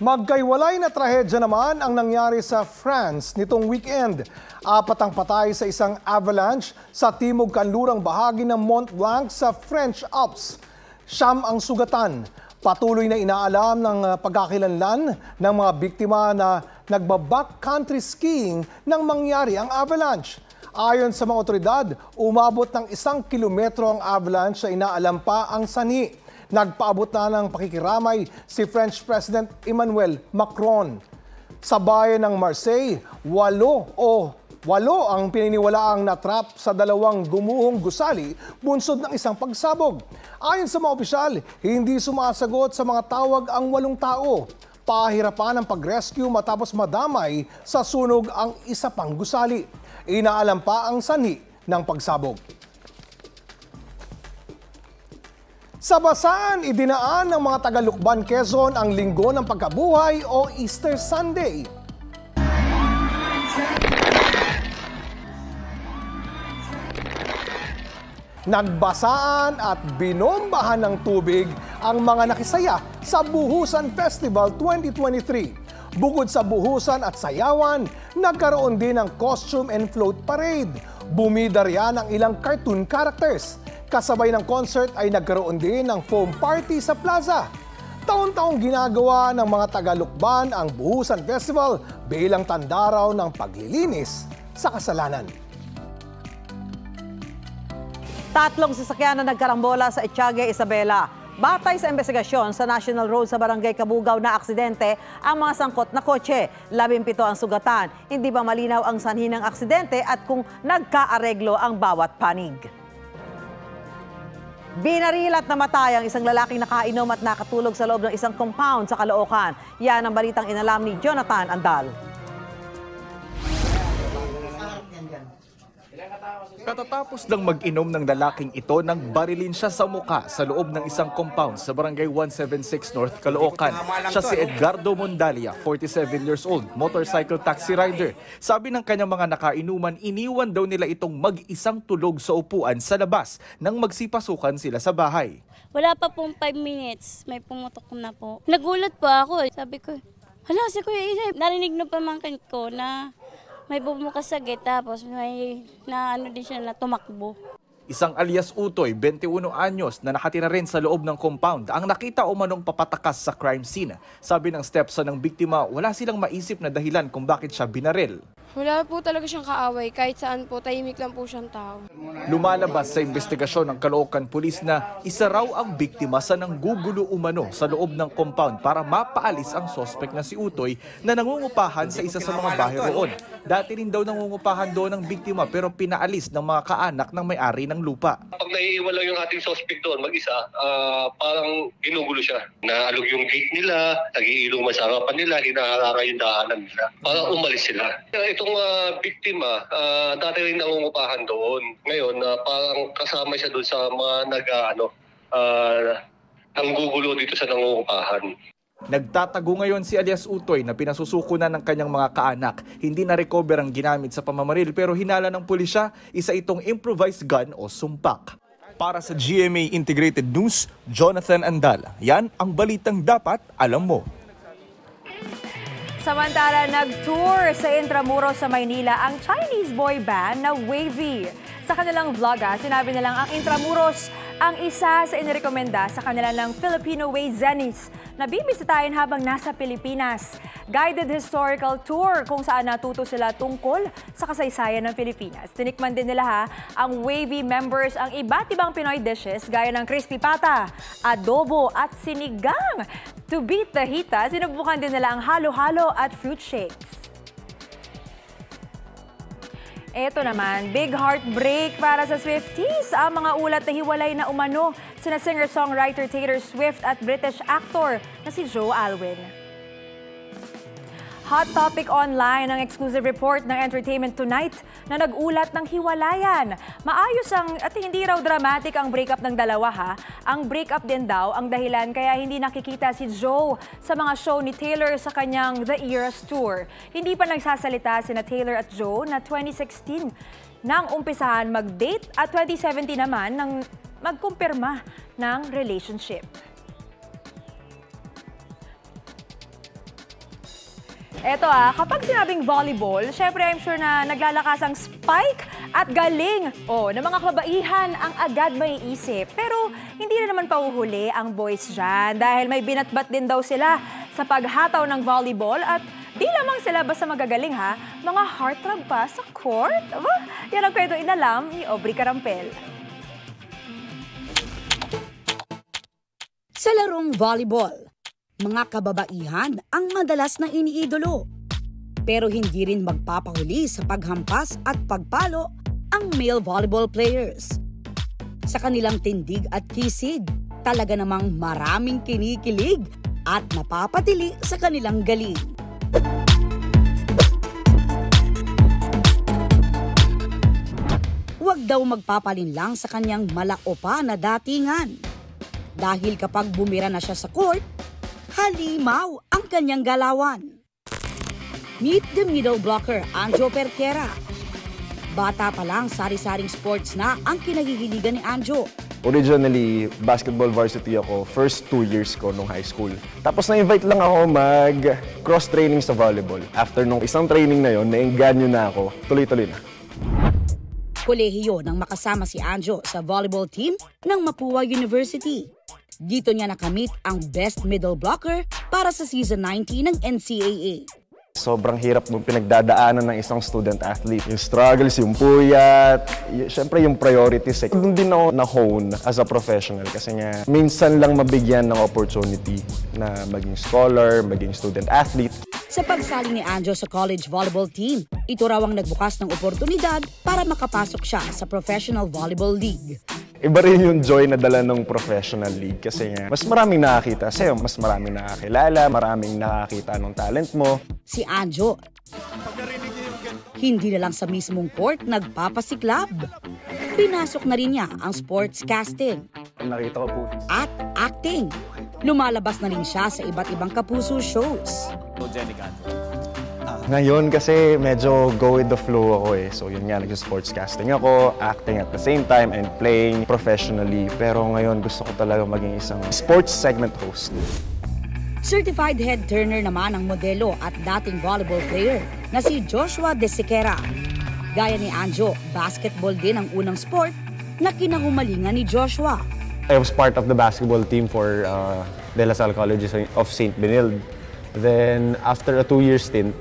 Speaker 5: Magkaiwalay na trahedya naman ang nangyari sa France nitong weekend. Apat ang patay sa isang avalanche sa timog kanlurang bahagi ng Mont Blanc sa French Alps. Siyam ang sugatan. Patuloy na inaalam ng uh, pagkakilanlan ng mga biktima na nagbabackcountry skiing nang mangyari ang avalanche. Ayon sa mga otoridad, umabot ng isang kilometro ang avalanche sa inaalam pa ang sani. Nagpaabot na ng pakikiramay si French President Emmanuel Macron. Sa bayan ng Marseille, walo o Walo ang pininiwalaang natrap sa dalawang gumuhong gusali bunsod ng isang pagsabog. Ayon sa mga opisyal, hindi sumasagot sa mga tawag ang walong tao. Pahirapan ang pag-rescue matapos madamay sa sunog ang isa pang gusali. Inaalam pa ang sanhi ng pagsabog. Sa basaan, idinaan ng mga taga-Lukban, Quezon ang linggo ng pagkabuhay o Easter Sunday. Nagbasaan at binombahan ng tubig ang mga nakisaya sa Buhusan Festival 2023. Bukod sa buhusan at sayawan, nagkaroon din ng costume and float parade. Bumida riyan ang ilang cartoon characters. Kasabay ng concert ay nagkaroon din ng foam party sa plaza. Taon-taong ginagawa ng mga Tagalukban ang Buhusan Festival bilang tanda raw ng paglilinis sa kasalanan.
Speaker 6: Tatlong sasakyan na nagkarambola sa Etiague, Isabela. Batay sa investigasyon sa National Road sa Barangay Kabugaw na aksidente ang mga sangkot na kotse. Labimpito ang sugatan. Hindi ba malinaw ang sanhi ng aksidente at kung nagkaareglo ang bawat panig? Binaril at namatay ang isang lalaking nakainom at nakatulog sa loob ng isang compound sa Caloocan. Yan ang balitang inalam ni Jonathan Andal.
Speaker 32: Katatapos lang mag-inom ng lalaking ito nang barilin siya sa muka sa loob ng isang compound sa barangay 176 North Caloocan. Siya si Edgardo Mondalia, 47 years old, motorcycle taxi rider. Sabi ng kanyang mga nakainuman, iniwan daw nila itong mag-isang tulog sa upuan sa labas nang magsipasukan sila sa bahay.
Speaker 33: Wala pa pong 5 minutes, may pumutok na po. Nagulat po ako. Sabi ko, hala si Kuya Isay, narinig na pamangkin ko na may bumukas sa gate tapos may na ano din siya na tumakbo.
Speaker 32: Isang alias Utoy, 21 anyos, na nakatira rin sa loob ng compound, ang nakita umanong papatakas sa crime scene. Sabi ng stepson ng biktima, wala silang maisip na dahilan kung bakit siya binaril.
Speaker 34: Wala po talaga siyang kaaway. Kahit saan po, tahimik lang po siyang tao.
Speaker 32: Lumalabas sa investigasyon ng Caloocan Police na isa raw ang biktima sa nanggugulo umano sa loob ng compound para mapaalis ang sospek na si Utoy na nangungupahan sa isa sa mga bahay roon. Dati rin daw nangungupahan doon ng biktima pero pinaalis ng mga kaanak ng may-ari ng lupa.
Speaker 35: Pag naiiwan lang yung ating suspect doon, mag-isa, ah, parang ginugulo siya. Naalog yung gate nila, nag-iilong man sa harapan nila, hinaharara yung daanan nila. Parang umalis sila. Itong ah, biktima, ah, dati rin nangungupahan doon. Ngayon, ah, parang kasama siya doon sa mga nag, ah, ano, ah, ang gugulo dito sa nangungupahan.
Speaker 32: Nagtatago ngayon si alias Utoy na pinasusuko na ng kanyang mga kaanak. Hindi na recover ang ginamit sa pamamaril pero hinala ng pulisya isa itong improvised gun o sumpak. Para sa GMA Integrated News, Jonathan Andala. Yan ang balitang dapat alam mo.
Speaker 7: Samantala, nag-tour sa Intramuros sa Maynila ang Chinese boy band na Wavy. Sa kanilang vlog, ah, sinabi nilang ang Intramuros ang isa sa inirekomenda sa kanila ng Filipino Way Zenis na bibisitahin habang nasa Pilipinas. Guided historical tour kung saan natuto sila tungkol sa kasaysayan ng Pilipinas. Tinikman din nila ha, ang Wavy members ang iba't ibang Pinoy dishes gaya ng crispy pata, adobo at sinigang. To beat the hita, sinubukan din nila ang halo-halo at fruit shakes. Ito naman, big heartbreak para sa Swifties. Ang mga ulat na hiwalay na umano sina singer-songwriter Taylor Swift at British actor na si Joe Alwyn. Hot topic online ang exclusive report ng Entertainment Tonight na nag-ulat ng hiwalayan. Maayos ang at hindi raw dramatic ang breakup ng dalawa ha. Ang breakup din daw ang dahilan kaya hindi nakikita si Joe sa mga show ni Taylor sa kanyang The Eras Tour. Hindi pa nagsasalita sina Taylor at Joe na 2016 nang umpisahan mag-date at 2017 naman nang magkumpirma ng relationship. Eto ah, kapag sinabing volleyball, syempre I'm sure na naglalakas ang spike at galing oh, ng mga kabaihan ang agad may isip. Pero hindi na naman pauhuli ang boys dyan dahil may binatbat din daw sila sa paghataw ng volleyball at di lamang sila basta magagaling ha, mga heartthrob pa sa court. Aba, yan ang kwento inalam ni Aubrey Carampel.
Speaker 36: Sa larong volleyball, mga kababaihan ang madalas na iniidolo. Pero hindi rin magpapahuli sa paghampas at pagpalo ang male volleyball players. Sa kanilang tindig at kisig, talaga namang maraming kinikilig at napapatili sa kanilang galing. Huwag daw magpapalinlang sa kanyang malaopa na datingan. Dahil kapag bumira na siya sa court, halimaw ang kanyang galawan. Meet the middle blocker, Anjo Perquera. Bata pa lang, sari-saring sports na ang kinagigiligan ni Anjo.
Speaker 37: Originally, basketball varsity ako first two years ko nung high school. Tapos na-invite lang ako mag cross-training sa volleyball. After nung isang training na yon, naengganyo na ako. Tuloy-tuloy na.
Speaker 36: Kolehiyo nang makasama si Anjo sa volleyball team ng Mapua University. Dito niya nakamit ang best middle blocker para sa season 19 ng NCAA.
Speaker 37: Sobrang hirap mong pinagdadaanan ng isang student athlete. Yung struggles, yung puyat, y- syempre yung priorities. Eh. Doon din ako na-hone as a professional kasi nga minsan lang mabigyan ng opportunity na maging scholar, maging student athlete.
Speaker 36: Sa pagsaling ni Anjo sa college volleyball team, ito raw ang nagbukas ng oportunidad para makapasok siya sa Professional Volleyball League.
Speaker 37: Iba rin yung joy na dala ng professional league kasi nga mas maraming nakakita sa'yo, mas maraming nakakilala, maraming nakakita ng talent mo.
Speaker 36: Si Anjo, hindi na lang sa mismong court nagpapasiklab. Pinasok na rin niya ang sports casting
Speaker 37: Nakita ko po.
Speaker 36: at acting. Lumalabas na rin siya sa iba't ibang kapuso shows.
Speaker 37: Ngayon kasi medyo go with the flow ako eh. So yun nga, nag-sports casting ako, acting at the same time, and playing professionally. Pero ngayon gusto ko talaga maging isang sports segment host.
Speaker 36: Certified head turner naman ang modelo at dating volleyball player na si Joshua De Siquera. Gaya ni Anjo, basketball din ang unang sport na kinahumalingan ni Joshua.
Speaker 38: I was part of the basketball team for uh, De La Salle College of St. Benilde. Then, after a two-year stint,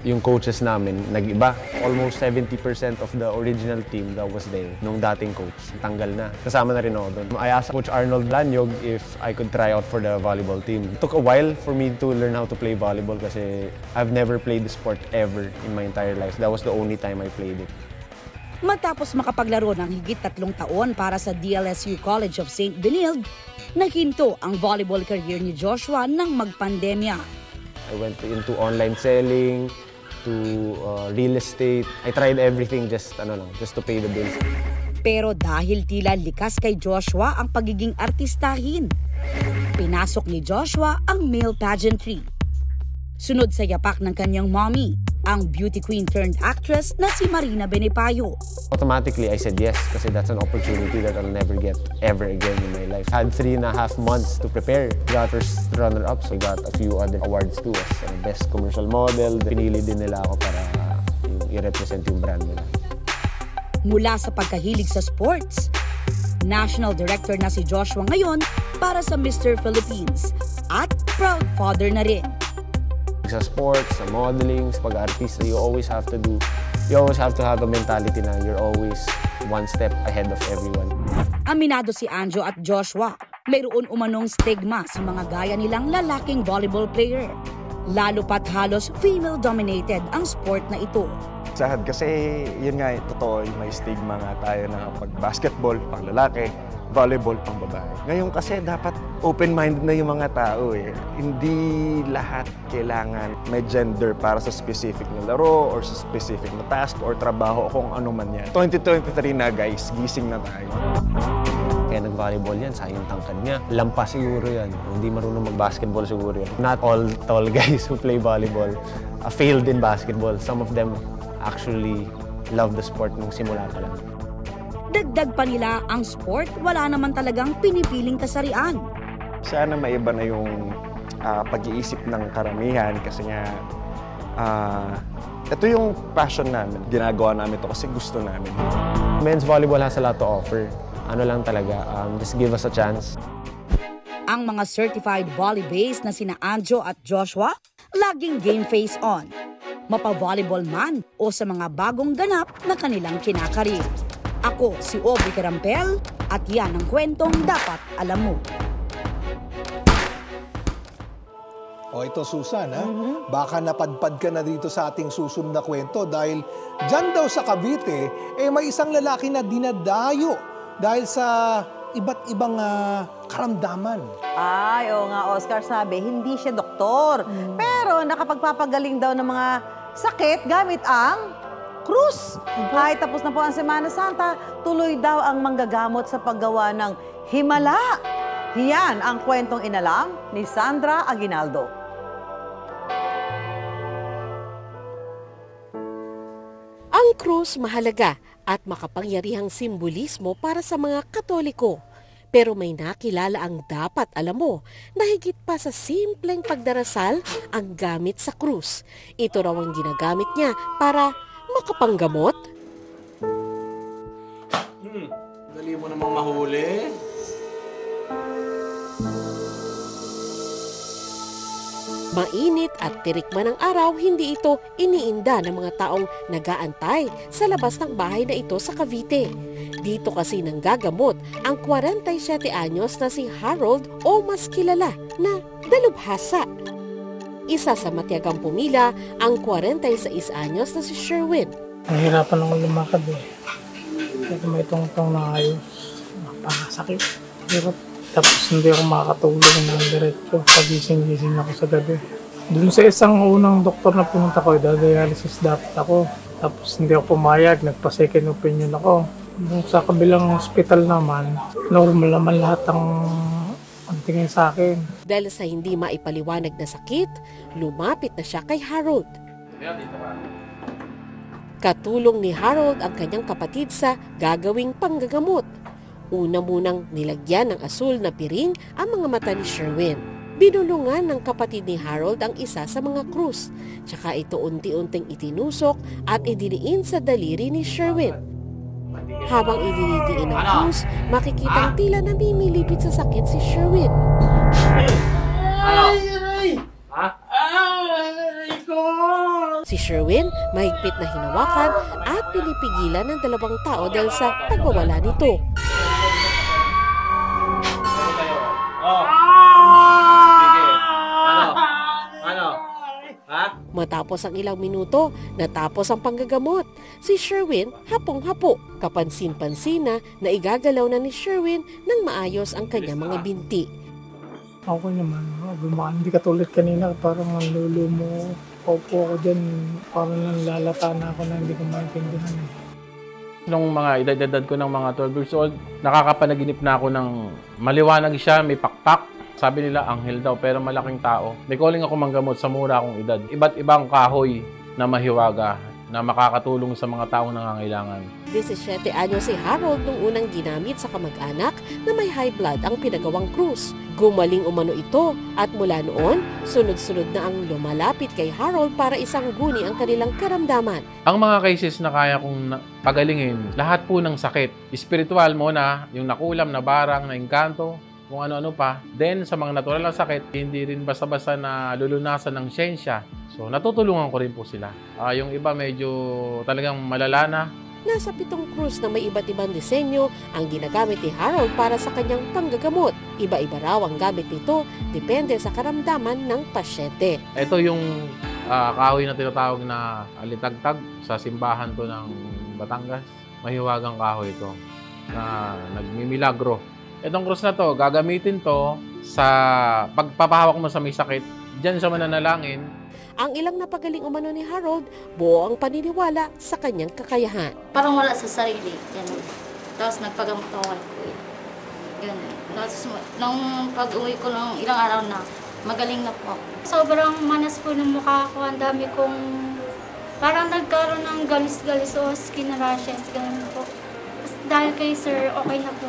Speaker 38: yung coaches namin nag-iba. Almost 70% of the original team that was there nung dating coach, tanggal na. Kasama na rin ako doon. I asked Coach Arnold Lanyog if I could try out for the volleyball team. It took a while for me to learn how to play volleyball kasi I've never played the sport ever in my entire life. That was the only time I played it.
Speaker 36: Matapos makapaglaro ng higit tatlong taon para sa DLSU College of St. Benilde, nahinto ang volleyball career ni Joshua nang magpandemya.
Speaker 38: I went into online selling, to uh, real estate. I tried everything just ano lang, just to pay the bills.
Speaker 36: Pero dahil tila likas kay Joshua ang pagiging artistahin, pinasok ni Joshua ang male pageantry. Sunod sa yapak ng kanyang mommy, ang beauty queen turned actress na si Marina Benepayo.
Speaker 38: Automatically, I said yes kasi that's an opportunity that I'll never get ever again in my life. Had three and a half months to prepare. Got first runner-up, so got a few other awards too as uh, best commercial model. Pinili din nila ako para yung i-represent yung brand nila.
Speaker 36: Mula sa pagkahilig sa sports, National Director na si Joshua ngayon para sa Mr. Philippines at proud father na rin.
Speaker 38: Sa sports, sa modeling, sa pag-artista, you always have to do, you always have to have a mentality na you're always one step ahead of everyone.
Speaker 36: Aminado si Anjo at Joshua, mayroon umanong stigma sa mga gaya nilang lalaking volleyball player. Lalo pat halos female-dominated ang sport na ito.
Speaker 37: Sad kasi yun nga, totoo, may stigma nga tayo na pag basketball, pang lalaki, volleyball pang babae. Ngayon kasi dapat open-minded na yung mga tao eh. Hindi lahat kailangan may gender para sa specific na laro or sa specific na task or trabaho kung ano man yan. 2023 na guys, gising na tayo.
Speaker 38: Kaya nag-volleyball yan, sayang tangkad niya. Lampas siguro yan. Hindi marunong mag-basketball siguro yan. Not all tall guys who play volleyball uh, failed in basketball. Some of them actually love the sport nung simula pa lang.
Speaker 36: Dagdag pa nila ang sport, wala naman talagang pinipiling kasarian.
Speaker 37: Sana maiba na yung ah, pag-iisip ng karamihan kasi nga ah, ito yung passion namin. Ginagawa namin to kasi gusto namin.
Speaker 38: Men's volleyball has a lot to offer. Ano lang talaga, um, just give us a chance.
Speaker 36: Ang mga certified volley base na sina Anjo at Joshua, laging game face on. Mapa-volleyball man o sa mga bagong ganap na kanilang kinakarir. Ako si Aubrey Carampel at yan ang kwentong dapat alam mo.
Speaker 5: O ito Susan, ha? baka napadpad ka na dito sa ating susunod na kwento dahil dyan daw sa Cavite, eh may isang lalaki na dinadayo dahil sa iba't ibang ah, karamdaman.
Speaker 6: Ay, oo nga, Oscar sabi, hindi siya doktor. Pero nakapagpapagaling daw ng mga sakit gamit ang krus. Kahit tapos na po ang Semana Santa, tuloy daw ang manggagamot sa paggawa ng himala. Yan ang kwentong inalam ni Sandra Aguinaldo.
Speaker 39: Ang krus mahalaga at makapangyarihang simbolismo para sa mga Katoliko. Pero may nakilala ang dapat alam mo na higit pa sa simpleng pagdarasal ang gamit sa krus. Ito raw ang ginagamit niya para makapanggamot,
Speaker 40: Hmm, dali mo namang mahuli.
Speaker 39: Mainit at tirik man ang araw, hindi ito iniinda ng mga taong nagaantay sa labas ng bahay na ito sa Cavite. Dito kasi nang gagamot ang 47 anyos na si Harold o mas kilala na Dalubhasa. Isa sa matiyagang pumila ang 46 anyos na si Sherwin.
Speaker 41: Nahirapan ako lumakad eh. Kasi may tungtong na ayos. Napakasakit. Hirap. Tapos hindi ako makakatulog ng diretso. Pagising-gising ako sa gabi. Doon sa isang unang doktor na pumunta ko, dialysis dapat ako. Tapos hindi ako pumayag, nagpa-second opinion ako. Doon sa kabilang hospital naman, normal naman lahat ang ang tingin sa akin.
Speaker 39: Dahil sa hindi maipaliwanag na sakit, lumapit na siya kay Harold. Katulong ni Harold ang kanyang kapatid sa gagawing panggagamot. Una munang nilagyan ng asul na piring ang mga mata ni Sherwin. Binulungan ng kapatid ni Harold ang isa sa mga krus. Tsaka ito unti-unting itinusok at idiniin sa daliri ni Sherwin. Habang idinidiin ang krus, makikitang tila namimilipit sa sakit si Sherwin. Si Sherwin, mahigpit na hinawakan at pinipigilan ng dalawang tao dahil sa pagwawala nito.
Speaker 40: Ano? Ano? Ha?
Speaker 39: Matapos ang ilang minuto, natapos ang panggagamot. Si Sherwin, hapong-hapo. Kapansin-pansin na na igagalaw na ni Sherwin nang maayos ang kanyang mga binti.
Speaker 41: Okay naman. Oh, Bumaka, hindi katulad kanina, parang ang lolo mo. Paupo ako dyan, parang nanlalata na ako na hindi ko maintindihan. Eh.
Speaker 40: Nung mga edad-edad ko ng mga 12 years old, nakakapanaginip na ako ng maliwanag siya, may pakpak. Sabi nila, anghel daw, pero malaking tao. May calling ako manggamot sa mura akong edad. Iba't ibang kahoy na mahiwaga na makakatulong sa mga taong nangangailangan.
Speaker 39: 17 anyo si Harold nung unang ginamit sa kamag-anak na may high blood ang pinagawang krus. Gumaling umano ito at mula noon, sunod-sunod na ang lumalapit kay Harold para isang guni ang kanilang karamdaman.
Speaker 40: Ang mga cases na kaya kong pagalingin, lahat po ng sakit. Spiritual mo na, yung nakulam na barang, na engkanto, kung ano-ano pa. Then, sa mga natural na sakit, hindi rin basta-basta na lulunasan ng siyensya. So, natutulungan ko rin po sila. Ah, yung iba medyo talagang malala na,
Speaker 39: Nasa pitong krus na may iba't ibang disenyo ang ginagamit ni Harold para sa kanyang panggagamot. Iba-iba raw ang gamit nito, depende sa karamdaman ng pasyente.
Speaker 40: Ito yung ah, kahoy na tinatawag na alitagtag sa simbahan to ng Batangas. Mahiwagang kahoy ito na nagmimilagro. Itong cross na to, gagamitin to sa pagpapahawak mo sa may sakit. Diyan sa mananalangin,
Speaker 39: Ang ilang napagaling umano ni Harold, buo ang paniniwala sa kanyang kakayahan.
Speaker 42: parang wala sa sarili. Ganun. Tapos nagpagamot ako kay kuya. Ganun. Tapos nung pag-uwi ko ng ilang araw na, magaling na po ako. Sobrang manas po ng mukha ko. Ang dami kong parang nagkaroon ng galis-galis o skin rashes. Ganun po. Tapos dahil kay sir, okay na po.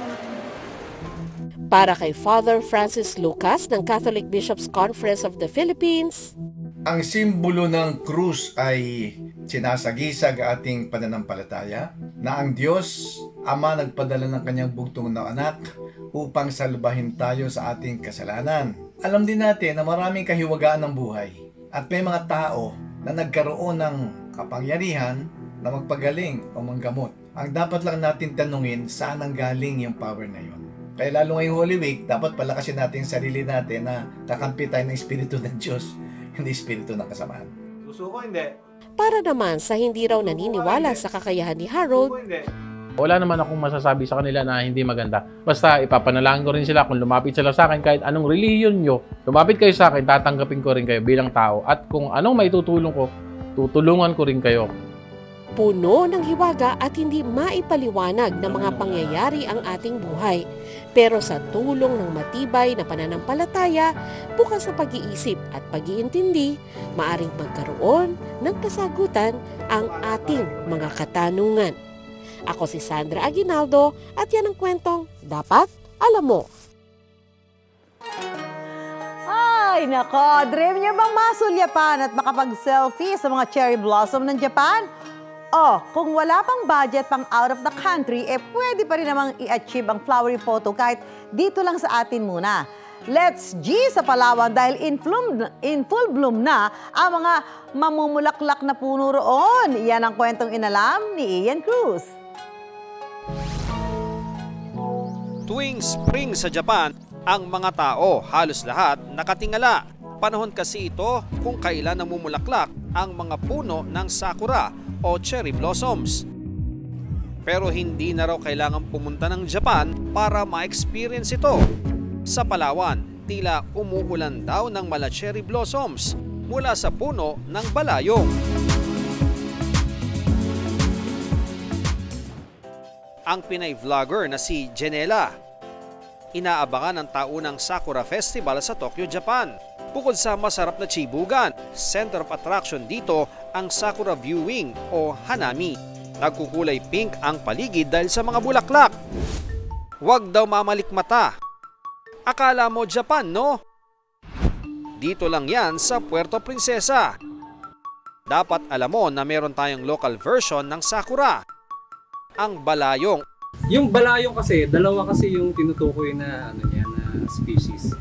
Speaker 39: Para kay Father Francis Lucas ng Catholic Bishops Conference of the Philippines,
Speaker 4: Ang simbolo ng krus ay sinasagisag ating pananampalataya na ang Diyos, Ama nagpadala ng kanyang bugtong na anak upang salbahin tayo sa ating kasalanan. Alam din natin na maraming kahiwagaan ng buhay at may mga tao na nagkaroon ng kapangyarihan na magpagaling o manggamot. Ang dapat lang natin tanungin saan ang galing yung power na yun. Kaya lalo ngayong Holy Week, dapat palakasin natin sarili natin na kakampi tayo ng Espiritu ng Diyos, hindi Espiritu ng kasamaan.
Speaker 40: Gusto ko hindi.
Speaker 39: para naman sa hindi raw naniniwala sa kakayahan ni Harold,
Speaker 40: Wala naman akong masasabi sa kanila na hindi maganda. Basta ipapanalangin ko rin sila kung lumapit sila sa akin kahit anong reliyon nyo. Lumapit kayo sa akin, tatanggapin ko rin kayo bilang tao. At kung anong maitutulong ko, tutulungan ko rin kayo.
Speaker 39: puno ng hiwaga at hindi maipaliwanag na mga pangyayari ang ating buhay. Pero sa tulong ng matibay na pananampalataya, bukas sa pag-iisip at pag-iintindi, maaring magkaroon ng kasagutan ang ating mga katanungan. Ako si Sandra Aguinaldo at yan ang kwentong dapat alam mo.
Speaker 6: Ay, nako, dream niyo bang masulyapan at makapag-selfie sa mga cherry blossom ng Japan? Oh, kung wala pang budget pang out of the country, eh pwede pa rin namang i-achieve ang flowery photo kahit dito lang sa atin muna. Let's G sa Palawan dahil in, bloom, in full bloom na ang mga mamumulaklak na puno roon. Yan ang kwentong inalam ni Ian Cruz.
Speaker 8: Tuwing spring sa Japan, ang mga tao halos lahat nakatingala. Panahon kasi ito kung kailan namumulaklak ang mga puno ng sakura o cherry blossoms. Pero hindi na raw kailangan pumunta ng Japan para ma-experience ito. Sa Palawan, tila umuulan daw ng mala cherry blossoms mula sa puno ng balayong. Ang Pinay vlogger na si Janela inaabangan ang taunang Sakura Festival sa Tokyo, Japan. Bukod sa masarap na chibugan, center of attraction dito ang Sakura Viewing o Hanami. Nagkukulay pink ang paligid dahil sa mga bulaklak. Huwag daw mamalik mata. Akala mo Japan, no? Dito lang yan sa Puerto Princesa. Dapat alam mo na meron tayong local version ng sakura. Ang balayong
Speaker 43: Yung balayong kasi, dalawa kasi yung tinutukoy na ano niya na species.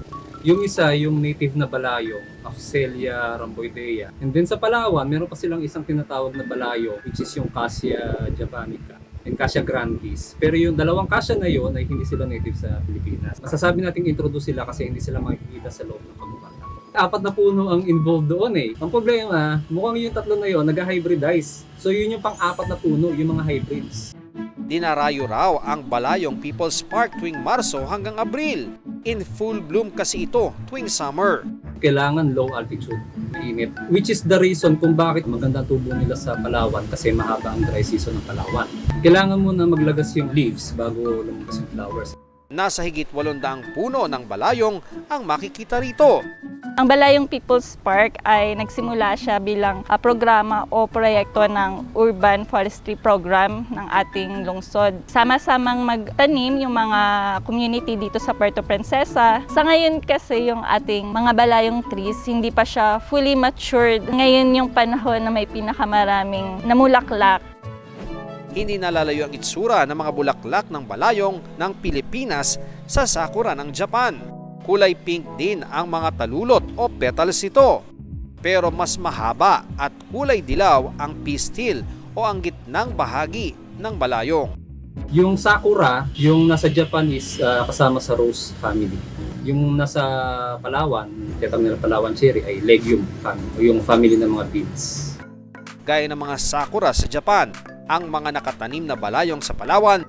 Speaker 43: Yung isa, yung native na balayong, Afcelia rhamboidea. And then sa Palawan, meron pa silang isang tinatawag na balayo, which is yung Cassia javanica and Cassia grandis. Pero yung dalawang Cassia na yun ay hindi sila native sa Pilipinas. Masasabi natin introduce sila kasi hindi sila makikita sa loob ng pagmumata. Apat na puno ang involved doon eh. Ang problema, mukhang yung tatlo na yun nag-hybridize. So yun yung pang-apat na puno, yung mga hybrids.
Speaker 8: Dinarayo raw ang Balayong People's Park tuwing Marso hanggang Abril. In full bloom kasi ito tuwing summer.
Speaker 43: Kailangan low altitude, mainit. Which is the reason kung bakit maganda tubo nila sa Palawan kasi mahaba ang dry season ng Palawan. Kailangan mo na maglagas yung leaves bago lumabas yung flowers.
Speaker 8: Nasa higit 800 puno ng balayong ang makikita rito.
Speaker 42: Ang Balayong People's Park ay nagsimula siya bilang uh, programa o proyekto ng Urban Forestry Program ng ating lungsod. Sama-samang magtanim yung mga community dito sa Puerto Princesa. Sa ngayon kasi yung ating mga balayong trees, hindi pa siya fully matured. Ngayon yung panahon na may pinakamaraming namulaklak
Speaker 8: hindi nalalayo ang itsura ng mga bulaklak ng balayong ng Pilipinas sa sakura ng Japan. Kulay pink din ang mga talulot o petals nito. Pero mas mahaba at kulay dilaw ang pistil o ang gitnang bahagi ng balayong.
Speaker 43: Yung sakura, yung nasa Japan is uh, kasama sa rose family. Yung nasa Palawan, nila Palawan cherry ay legume family, o yung family ng mga beans.
Speaker 8: Gaya ng mga sakura sa Japan, ang mga nakatanim na balayong sa Palawan,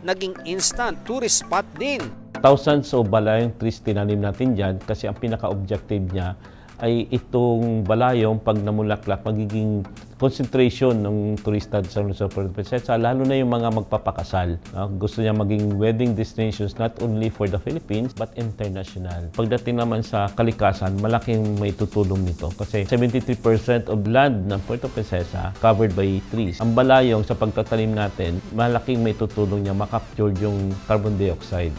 Speaker 8: naging instant tourist spot din.
Speaker 44: Thousands of balayong trees tinanim natin dyan kasi ang pinaka-objective niya ay itong balayong pag namulaklak, magiging concentration ng turista sa Luzon, Puerto Princesa, lalo na yung mga magpapakasal. No? Gusto niya maging wedding destinations not only for the Philippines but international. Pagdating naman sa kalikasan, malaking may tutulong nito kasi 73% of land ng Puerto Princesa covered by trees. Ang balayong sa pagtatanim natin, malaking may tutulong niya makapture yung carbon dioxide.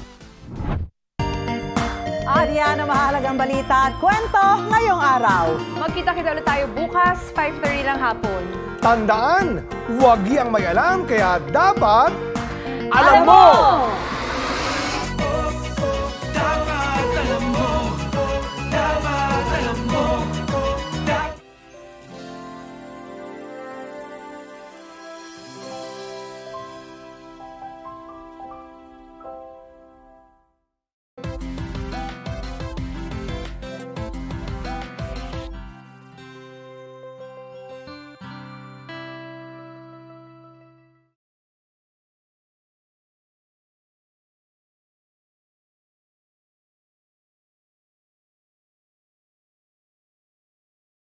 Speaker 6: At yan ang mahalagang balita at kwento ngayong araw.
Speaker 7: Magkita-kita ulit tayo bukas, 5.30 lang hapon.
Speaker 5: Tandaan, huwag iyang may alam kaya dapat...
Speaker 7: Alam mo!